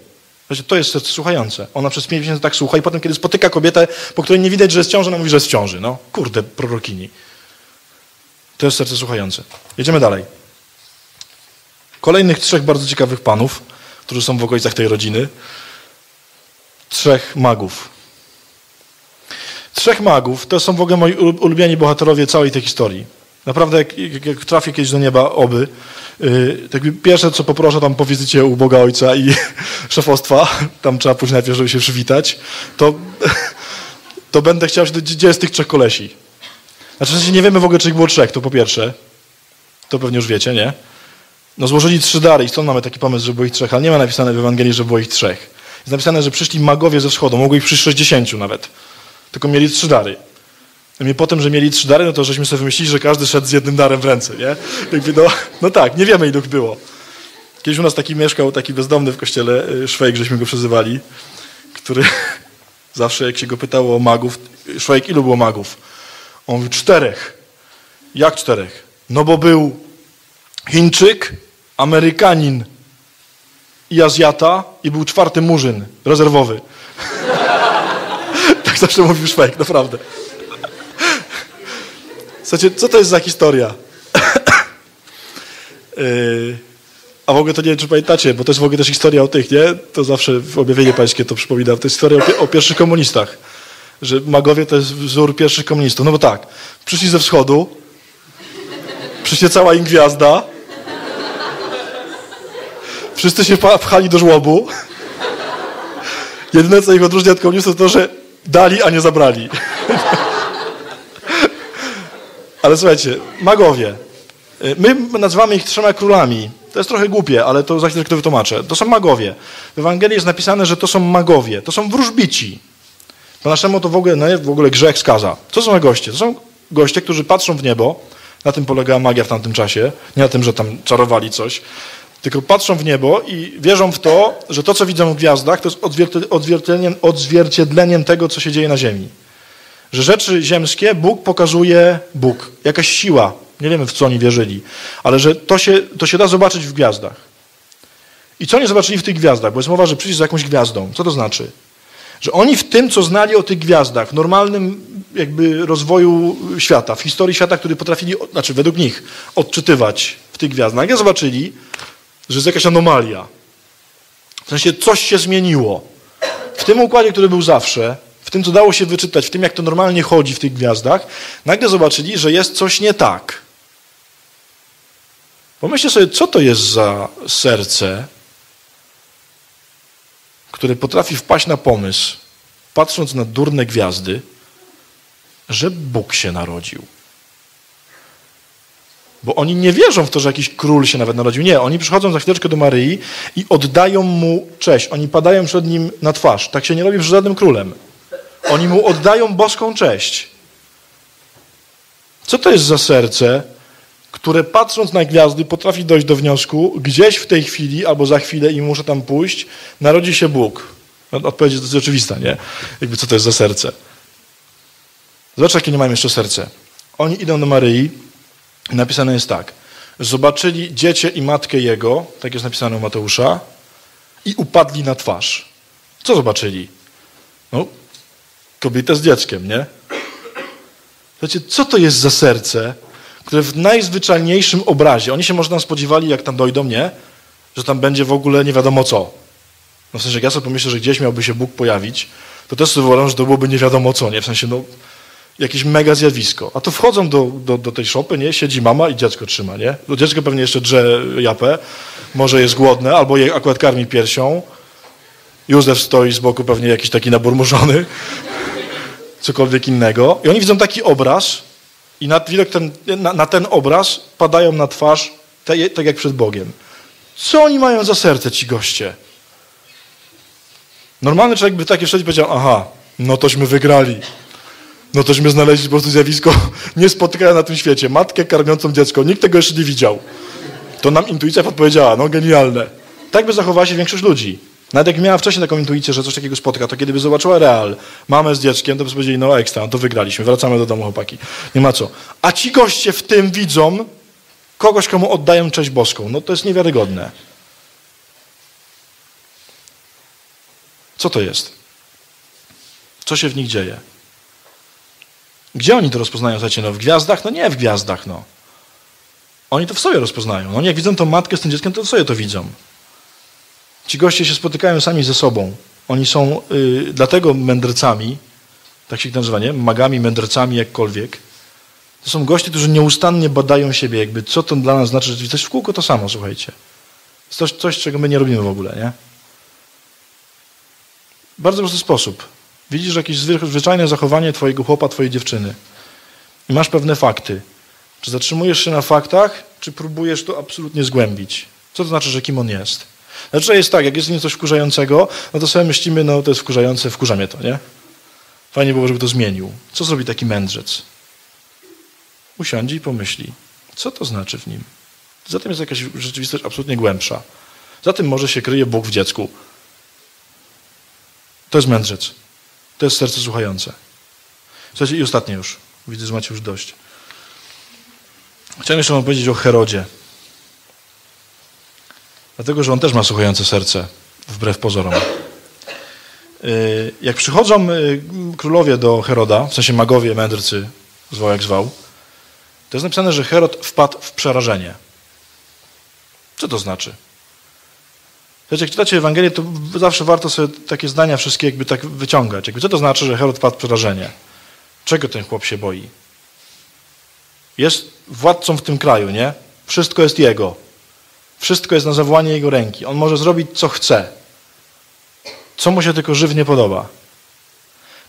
To jest serce słuchające. Ona przez pięć miesięcy tak słucha i potem, kiedy spotyka kobietę, po której nie widać, że jest ciąży, ona mówi, że jest w ciąży. No, kurde, prorokini. To jest serce słuchające. Jedziemy dalej. Kolejnych trzech bardzo ciekawych panów, którzy są w okolicach tej rodziny. Trzech magów. Trzech magów to są w ogóle moi ulubieni bohaterowie całej tej historii. Naprawdę, jak, jak, trafię kiedyś do nieba, oby, yy, tak pierwsze, co poproszę tam po wizycie u Boga Ojca i *laughs* szefostwa, tam trzeba pójść najpierw, żeby się przywitać, to, *laughs* to będę chciał się, gdzie jest tych trzech kolesi? Znaczy, w sensie nie wiemy w ogóle, czy ich było trzech, to po pierwsze. To pewnie już wiecie, nie? No złożyli trzy dary i stąd mamy taki pomysł, że było ich trzech, ale nie ma napisane w Ewangelii, że było ich trzech. Jest napisane, że przyszli magowie ze wschodu, mogło ich przyjść 60 nawet. Tylko mieli trzy dary. I potem, że mieli trzy dary, no to żeśmy sobie wymyślili, że każdy szedł z jednym darem w ręce, nie? Jakby no, no tak, nie wiemy ilu było. Kiedyś u nas taki mieszkał, taki bezdomny w kościele, y, Szwejk, żeśmy go przezywali, który *laughs* zawsze jak się go pytało o magów, Szwejk, ilu było magów? On mówił, czterech. Jak czterech? No bo był Chińczyk, Amerykanin i Azjata i był czwarty murzyn, rezerwowy. *laughs* tak zawsze mówił Szwejk, naprawdę. Słuchajcie, co to jest za historia? *coughs* yy, a w ogóle to nie wiem, czy pamiętacie, bo to jest w ogóle też historia o tych, nie? To zawsze w objawienie pańskie to przypominam. To jest historia o, o pierwszych komunistach. Że magowie to jest wzór pierwszych komunistów. No bo tak, przyszli ze wschodu, przyświecała im gwiazda, wszyscy się pchali do żłobu. Jedyne, co ich odróżnia od komunistów, to to, że dali, a nie zabrali. Ale słuchajcie, magowie. Y, my nazywamy ich trzema królami. To jest trochę głupie, ale to za chwilę to wytłumaczę. To są magowie. W Ewangelii jest napisane, że to są magowie. To są wróżbici. Po naszemu to w ogóle, no, w ogóle grzech skaza. Co są goście? To są goście, którzy patrzą w niebo. Na tym polegała magia w tamtym czasie. Nie na tym, że tam czarowali coś. Tylko patrzą w niebo i wierzą w to, że to, co widzą w gwiazdach, to jest odzwierciedleniem, odzwierciedleniem tego, co się dzieje na ziemi. Że rzeczy ziemskie Bóg pokazuje Bóg, jakaś siła. Nie wiemy, w co oni wierzyli, ale że to się, to się da zobaczyć w gwiazdach. I co nie zobaczyli w tych gwiazdach? Bo jest mowa, że przyjść za jakąś gwiazdą. Co to znaczy? Że oni w tym, co znali o tych gwiazdach, w normalnym jakby rozwoju świata, w historii świata, który potrafili, znaczy według nich, odczytywać w tych gwiazdach, nagle zobaczyli, że jest jakaś anomalia. W sensie coś się zmieniło. W tym układzie, który był zawsze, w tym, co dało się wyczytać, w tym, jak to normalnie chodzi w tych gwiazdach, nagle zobaczyli, że jest coś nie tak. Pomyślcie sobie, co to jest za serce, które potrafi wpaść na pomysł, patrząc na durne gwiazdy, że Bóg się narodził. Bo oni nie wierzą w to, że jakiś król się nawet narodził. Nie, oni przychodzą za chwileczkę do Maryi i oddają mu cześć. Oni padają przed nim na twarz. Tak się nie robi przed żadnym królem. Oni mu oddają boską cześć. Co to jest za serce, które patrząc na gwiazdy potrafi dojść do wniosku, gdzieś w tej chwili albo za chwilę i muszę tam pójść, narodzi się Bóg? No, odpowiedź jest oczywista, nie? Jakby co to jest za serce? Zobacz, jakie nie mają jeszcze serce. Oni idą do Maryi napisane jest tak. Zobaczyli dziecię i matkę jego, tak jest napisane u Mateusza, i upadli na twarz. Co zobaczyli? No, kobietę z dzieckiem, nie? Wiecie, co to jest za serce, które w najzwyczajniejszym obrazie, oni się może tam spodziewali, jak tam dojdą, nie? Że tam będzie w ogóle nie wiadomo co. No w sensie, jak ja sobie pomyślę, że gdzieś miałby się Bóg pojawić, to też sobie wyobrażam, że to byłoby nie wiadomo co, nie? W sensie, no, jakieś mega zjawisko. A to wchodzą do, do, do tej szopy, nie? Siedzi mama i dziecko trzyma, nie? No dziecko pewnie jeszcze drze japę, może jest głodne, albo je akurat karmi piersią. Józef stoi z boku, pewnie jakiś taki naburmuszony. *laughs* cokolwiek innego. I oni widzą taki obraz i na, widok ten, na, na ten obraz padają na twarz tak, tak jak przed Bogiem. Co oni mają za serce, ci goście? Normalny człowiek by takie wszędzie powiedział, aha, no tośmy wygrali. No tośmy znaleźli po prostu zjawisko *laughs* niespotykane na tym świecie. Matkę karmiącą dziecko. Nikt tego jeszcze nie widział. To nam intuicja podpowiedziała, no genialne. Tak by zachowała się większość ludzi. Nawet jak miała wcześniej taką intuicję, że coś takiego spotka, to kiedy by zobaczyła real, mamę z dzieckiem, to by powiedzieli, no ekstra, no to wygraliśmy, wracamy do domu chłopaki. Nie ma co. A ci goście w tym widzą kogoś, komu oddają cześć boską. No to jest niewiarygodne. Co to jest? Co się w nich dzieje? Gdzie oni to rozpoznają? Słuchajcie, no w gwiazdach? No nie w gwiazdach, no. Oni to w sobie rozpoznają. Oni jak widzą tą matkę z tym dzieckiem, to w sobie to widzą. Ci goście się spotykają sami ze sobą. Oni są y, dlatego mędrcami, tak się ich nazywa, nie? Magami, mędrcami, jakkolwiek. To są goście, którzy nieustannie badają siebie, jakby co to dla nas znaczy rzeczywistość. W kółko to samo, słuchajcie. To jest coś, czego my nie robimy w ogóle, nie? bardzo prosty sposób. Widzisz jakieś zwyczajne zachowanie twojego chłopa, twojej dziewczyny i masz pewne fakty. Czy zatrzymujesz się na faktach, czy próbujesz to absolutnie zgłębić? Co to znaczy, że kim on jest? Znaczy, jest tak, jak jest w coś wkurzającego, no to sobie myślimy, no to jest wkurzające, wkurza mnie to, nie? Fajnie było, żeby to zmienił. Co zrobi taki mędrzec? Usiądzie i pomyśli, co to znaczy w nim? Za tym jest jakaś rzeczywistość absolutnie głębsza. Za tym może się kryje Bóg w dziecku. To jest mędrzec. To jest serce słuchające. Słuchajcie, i ostatnie już. Widzę, że macie już dość. Chciałem jeszcze wam powiedzieć o Herodzie. Dlatego, że on też ma słuchające serce, wbrew pozorom. Y, jak przychodzą y, królowie do Heroda, w sensie magowie, mędrcy, zwał jak zwał, to jest napisane, że Herod wpadł w przerażenie. Co to znaczy? Wiecie, jak czytacie Ewangelię, to zawsze warto sobie takie zdania wszystkie jakby tak wyciągać. Jakby co to znaczy, że Herod padł przerażenie? Czego ten chłop się boi? Jest władcą w tym kraju, nie? Wszystko jest jego. Wszystko jest na zawołanie jego ręki. On może zrobić, co chce. Co mu się tylko żywnie podoba.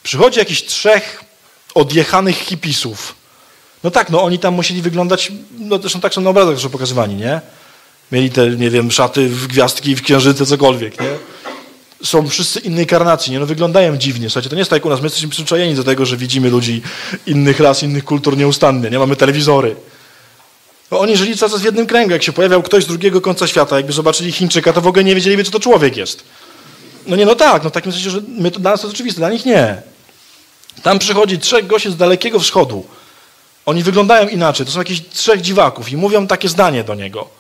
Przychodzi jakiś trzech odjechanych hipisów. No tak, no oni tam musieli wyglądać, no zresztą tak są na obrazach że pokazywani, nie? Mieli te, nie wiem, szaty w gwiazdki, w księżyce, cokolwiek, nie? Są wszyscy innej karnacji, nie? No wyglądają dziwnie. Słuchajcie, to nie jest tak jak u nas. My jesteśmy przyzwyczajeni do tego, że widzimy ludzi innych ras, innych kultur nieustannie, nie? Mamy telewizory. No oni żyli cały czas w jednym kręgu. Jak się pojawiał ktoś z drugiego końca świata, jakby zobaczyli Chińczyka, to w ogóle nie wiedzieliby, co to człowiek jest. No nie, no tak, no w takim sensie, że my to, dla nas to jest oczywiste, dla nich nie. Tam przychodzi trzech gości z dalekiego wschodu. Oni wyglądają inaczej. To są jakieś trzech dziwaków i mówią takie zdanie do niego.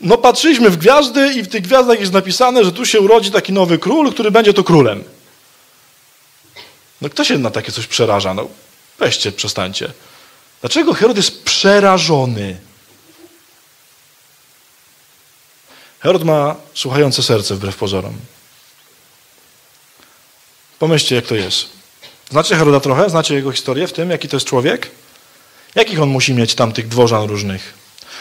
No patrzyliśmy w gwiazdy i w tych gwiazdach jest napisane, że tu się urodzi taki nowy król, który będzie to królem. No kto się na takie coś przeraża? No weźcie, przestańcie. Dlaczego Herod jest przerażony? Herod ma słuchające serce wbrew pozorom. Pomyślcie, jak to jest. Znacie Heroda trochę? Znacie jego historię w tym, jaki to jest człowiek? Jakich on musi mieć tam tych dworzan różnych?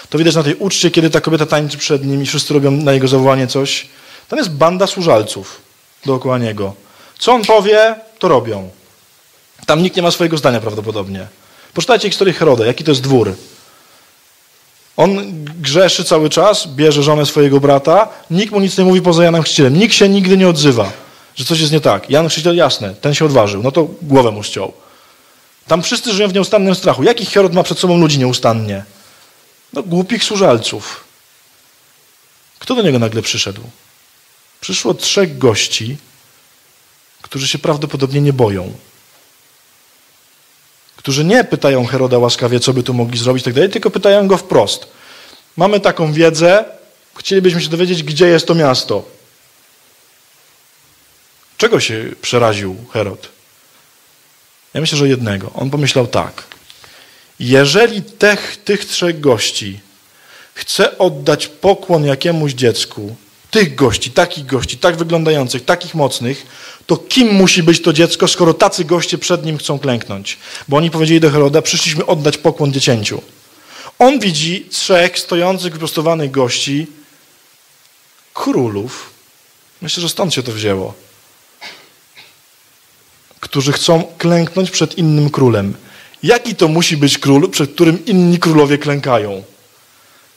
To widać na tej uczcie, kiedy ta kobieta tańczy przed nim i wszyscy robią na jego zawołanie coś. Tam jest banda służalców dookoła niego. Co on powie, to robią. Tam nikt nie ma swojego zdania prawdopodobnie. Poczytajcie historię Heroda, jaki to jest dwór. On grzeszy cały czas, bierze żonę swojego brata, nikt mu nic nie mówi poza Janem Chrzcicielem. Nikt się nigdy nie odzywa, że coś jest nie tak. Jan Chrzciciel, jasne, ten się odważył, no to głowę mu ściął. Tam wszyscy żyją w nieustannym strachu. Jakich Herod ma przed sobą ludzi nieustannie? No, głupich służalców. Kto do niego nagle przyszedł? Przyszło trzech gości, którzy się prawdopodobnie nie boją. Którzy nie pytają Heroda łaskawie, co by tu mogli zrobić, tak dalej, tylko pytają go wprost. Mamy taką wiedzę, chcielibyśmy się dowiedzieć, gdzie jest to miasto. Czego się przeraził Herod? Ja myślę, że jednego. On pomyślał tak. Jeżeli tych, tych trzech gości chce oddać pokłon jakiemuś dziecku, tych gości, takich gości, tak wyglądających, takich mocnych, to kim musi być to dziecko, skoro tacy goście przed nim chcą klęknąć? Bo oni powiedzieli do Heroda, przyszliśmy oddać pokłon dziecięciu. On widzi trzech stojących, wyprostowanych gości, królów. Myślę, że stąd się to wzięło. którzy chcą klęknąć przed innym królem. Jaki to musi być król, przed którym inni królowie klękają?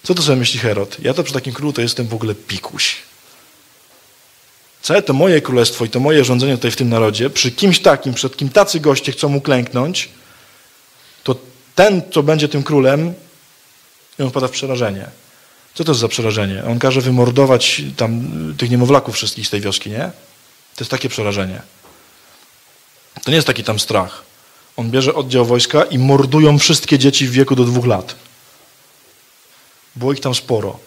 Co to sobie myśli Herod? Ja to przy takim królu to jestem w ogóle pikuś. Całe to moje królestwo i to moje rządzenie tutaj w tym narodzie, przy kimś takim, przed kim tacy goście chcą mu klęknąć, to ten, co będzie tym królem, on wpada w przerażenie. Co to jest za przerażenie? On każe wymordować tam tych niemowlaków wszystkich z tej wioski, nie? To jest takie przerażenie. To nie jest taki tam strach. On bierze oddział wojska i mordują wszystkie dzieci w wieku do dwóch lat. Było ich tam sporo.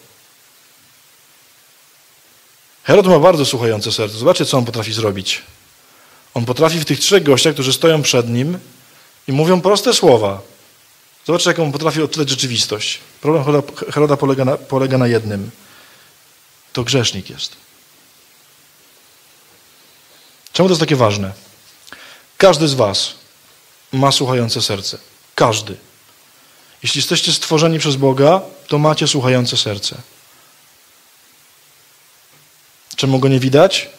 Herod ma bardzo słuchające serce. Zobaczcie, co on potrafi zrobić. On potrafi w tych trzech gościach, którzy stoją przed nim i mówią proste słowa. Zobaczcie, jak on potrafi odczytać rzeczywistość. Problem Heroda polega na, polega na jednym. To grzesznik jest. Czemu to jest takie ważne? Każdy z was ma słuchające serce. Każdy. Jeśli jesteście stworzeni przez Boga, to macie słuchające serce. Czemu go nie widać?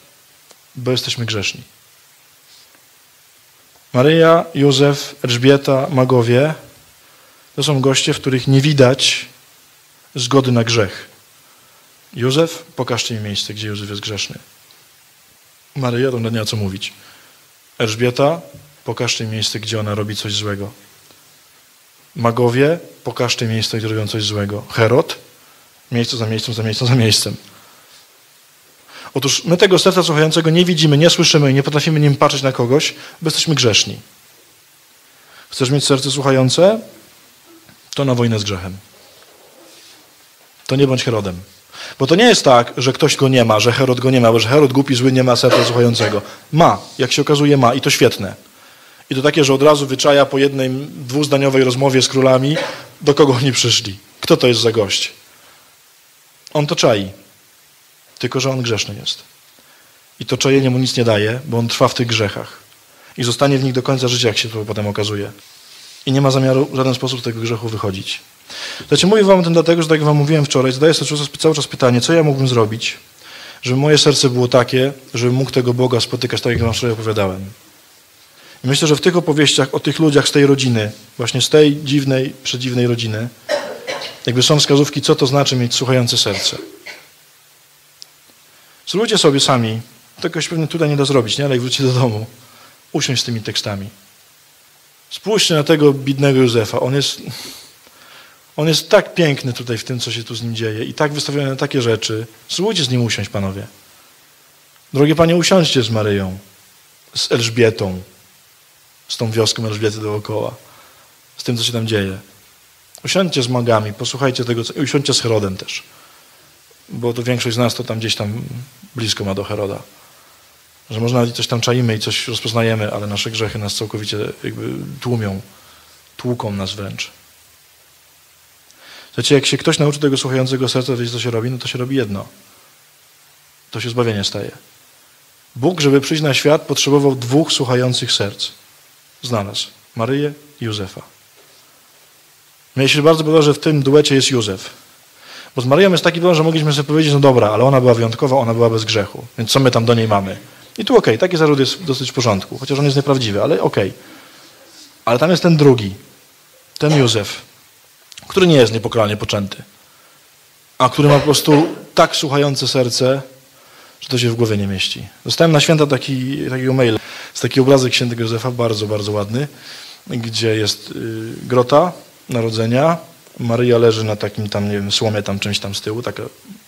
Bo jesteśmy grzeszni. Maryja, Józef, Elżbieta, magowie to są goście, w których nie widać zgody na grzech. Józef, pokażcie mi miejsce, gdzie Józef jest grzeszny. Maryja, to nie ma co mówić. Elżbieta, pokażcie mi miejsce, gdzie ona robi coś złego. Magowie, pokażcie miejsce, gdzie robią coś złego. Herod, miejsce za miejscem, za miejscem, za miejscem. Otóż my tego serca słuchającego nie widzimy, nie słyszymy i nie potrafimy nim patrzeć na kogoś, bo jesteśmy grzeszni. Chcesz mieć serce słuchające? To na wojnę z grzechem. To nie bądź Herodem. Bo to nie jest tak, że ktoś go nie ma, że Herod go nie ma, bo że Herod głupi, zły nie ma serca słuchającego. Ma, jak się okazuje ma i to świetne. I to takie, że od razu wyczaja po jednej dwuzdaniowej rozmowie z królami, do kogo oni przyszli. Kto to jest za gość? On to czai. Tylko, że on grzeszny jest. I to czajenie mu nic nie daje, bo on trwa w tych grzechach. I zostanie w nich do końca życia, jak się to potem okazuje. I nie ma zamiaru w żaden sposób z tego grzechu wychodzić. Znaczy, mówię wam o tym dlatego, że tak jak wam mówiłem wczoraj, zadaję sobie cały czas pytanie, co ja mógłbym zrobić, żeby moje serce było takie, żebym mógł tego Boga spotykać tak, jak wam wczoraj opowiadałem. I myślę, że w tych opowieściach o tych ludziach z tej rodziny, właśnie z tej dziwnej, przedziwnej rodziny, jakby są wskazówki, co to znaczy mieć słuchające serce. Spróbujcie sobie sami, tego się pewnie tutaj nie da zrobić, nie? ale jak wrócicie do domu, usiąść z tymi tekstami. Spójrzcie na tego bidnego Józefa. On jest, on jest tak piękny tutaj w tym, co się tu z nim dzieje i tak wystawiony na takie rzeczy. Spróbujcie z nim usiąść, panowie. Drogie panie, usiądźcie z Maryją, z Elżbietą, z tą wioską Elżbiety dookoła, z tym, co się tam dzieje. Usiądźcie z magami, posłuchajcie tego, co... i usiądźcie z Herodem też. Bo to większość z nas to tam gdzieś tam blisko ma do Heroda. Że można coś tam czaimy i coś rozpoznajemy, ale nasze grzechy nas całkowicie jakby tłumią, tłuką nas wręcz. Słuchajcie, jak się ktoś nauczy tego słuchającego serca, to co się robi, no to się robi jedno. To się zbawienie staje. Bóg, żeby przyjść na świat, potrzebował dwóch słuchających serc. Znalazł. Maryję i Józefa. Mnie się bardzo podoba, że w tym duecie jest Józef. Bo z Maryją jest taki problem, że mogliśmy sobie powiedzieć, no dobra, ale ona była wyjątkowa, ona była bez grzechu. Więc co my tam do niej mamy? I tu okej, okay, taki zarzut jest dosyć w porządku, chociaż on jest nieprawdziwy, ale okej. Okay. Ale tam jest ten drugi, ten Józef, który nie jest niepokalanie poczęty, a który ma po prostu tak słuchające serce, że to się w głowie nie mieści. Dostałem na święta taki, takiego maila z taki obrazek świętego Józefa, bardzo, bardzo ładny, gdzie jest y, grota narodzenia, Maryja leży na takim tam, nie wiem, słomie tam czymś tam z tyłu, taka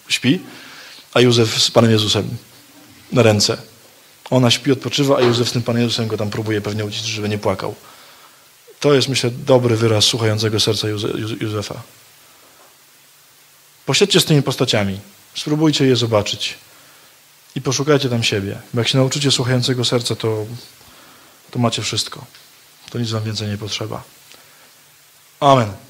śpi, a Józef z Panem Jezusem na ręce. Ona śpi, odpoczywa, a Józef z tym Panem Jezusem go tam próbuje pewnie uciec, żeby nie płakał. To jest, myślę, dobry wyraz słuchającego serca Józefa. Posiedźcie z tymi postaciami. Spróbujcie je zobaczyć. I poszukajcie tam siebie. Bo jak się nauczycie słuchającego serca, to, to macie wszystko. To nic wam więcej nie potrzeba. Amen.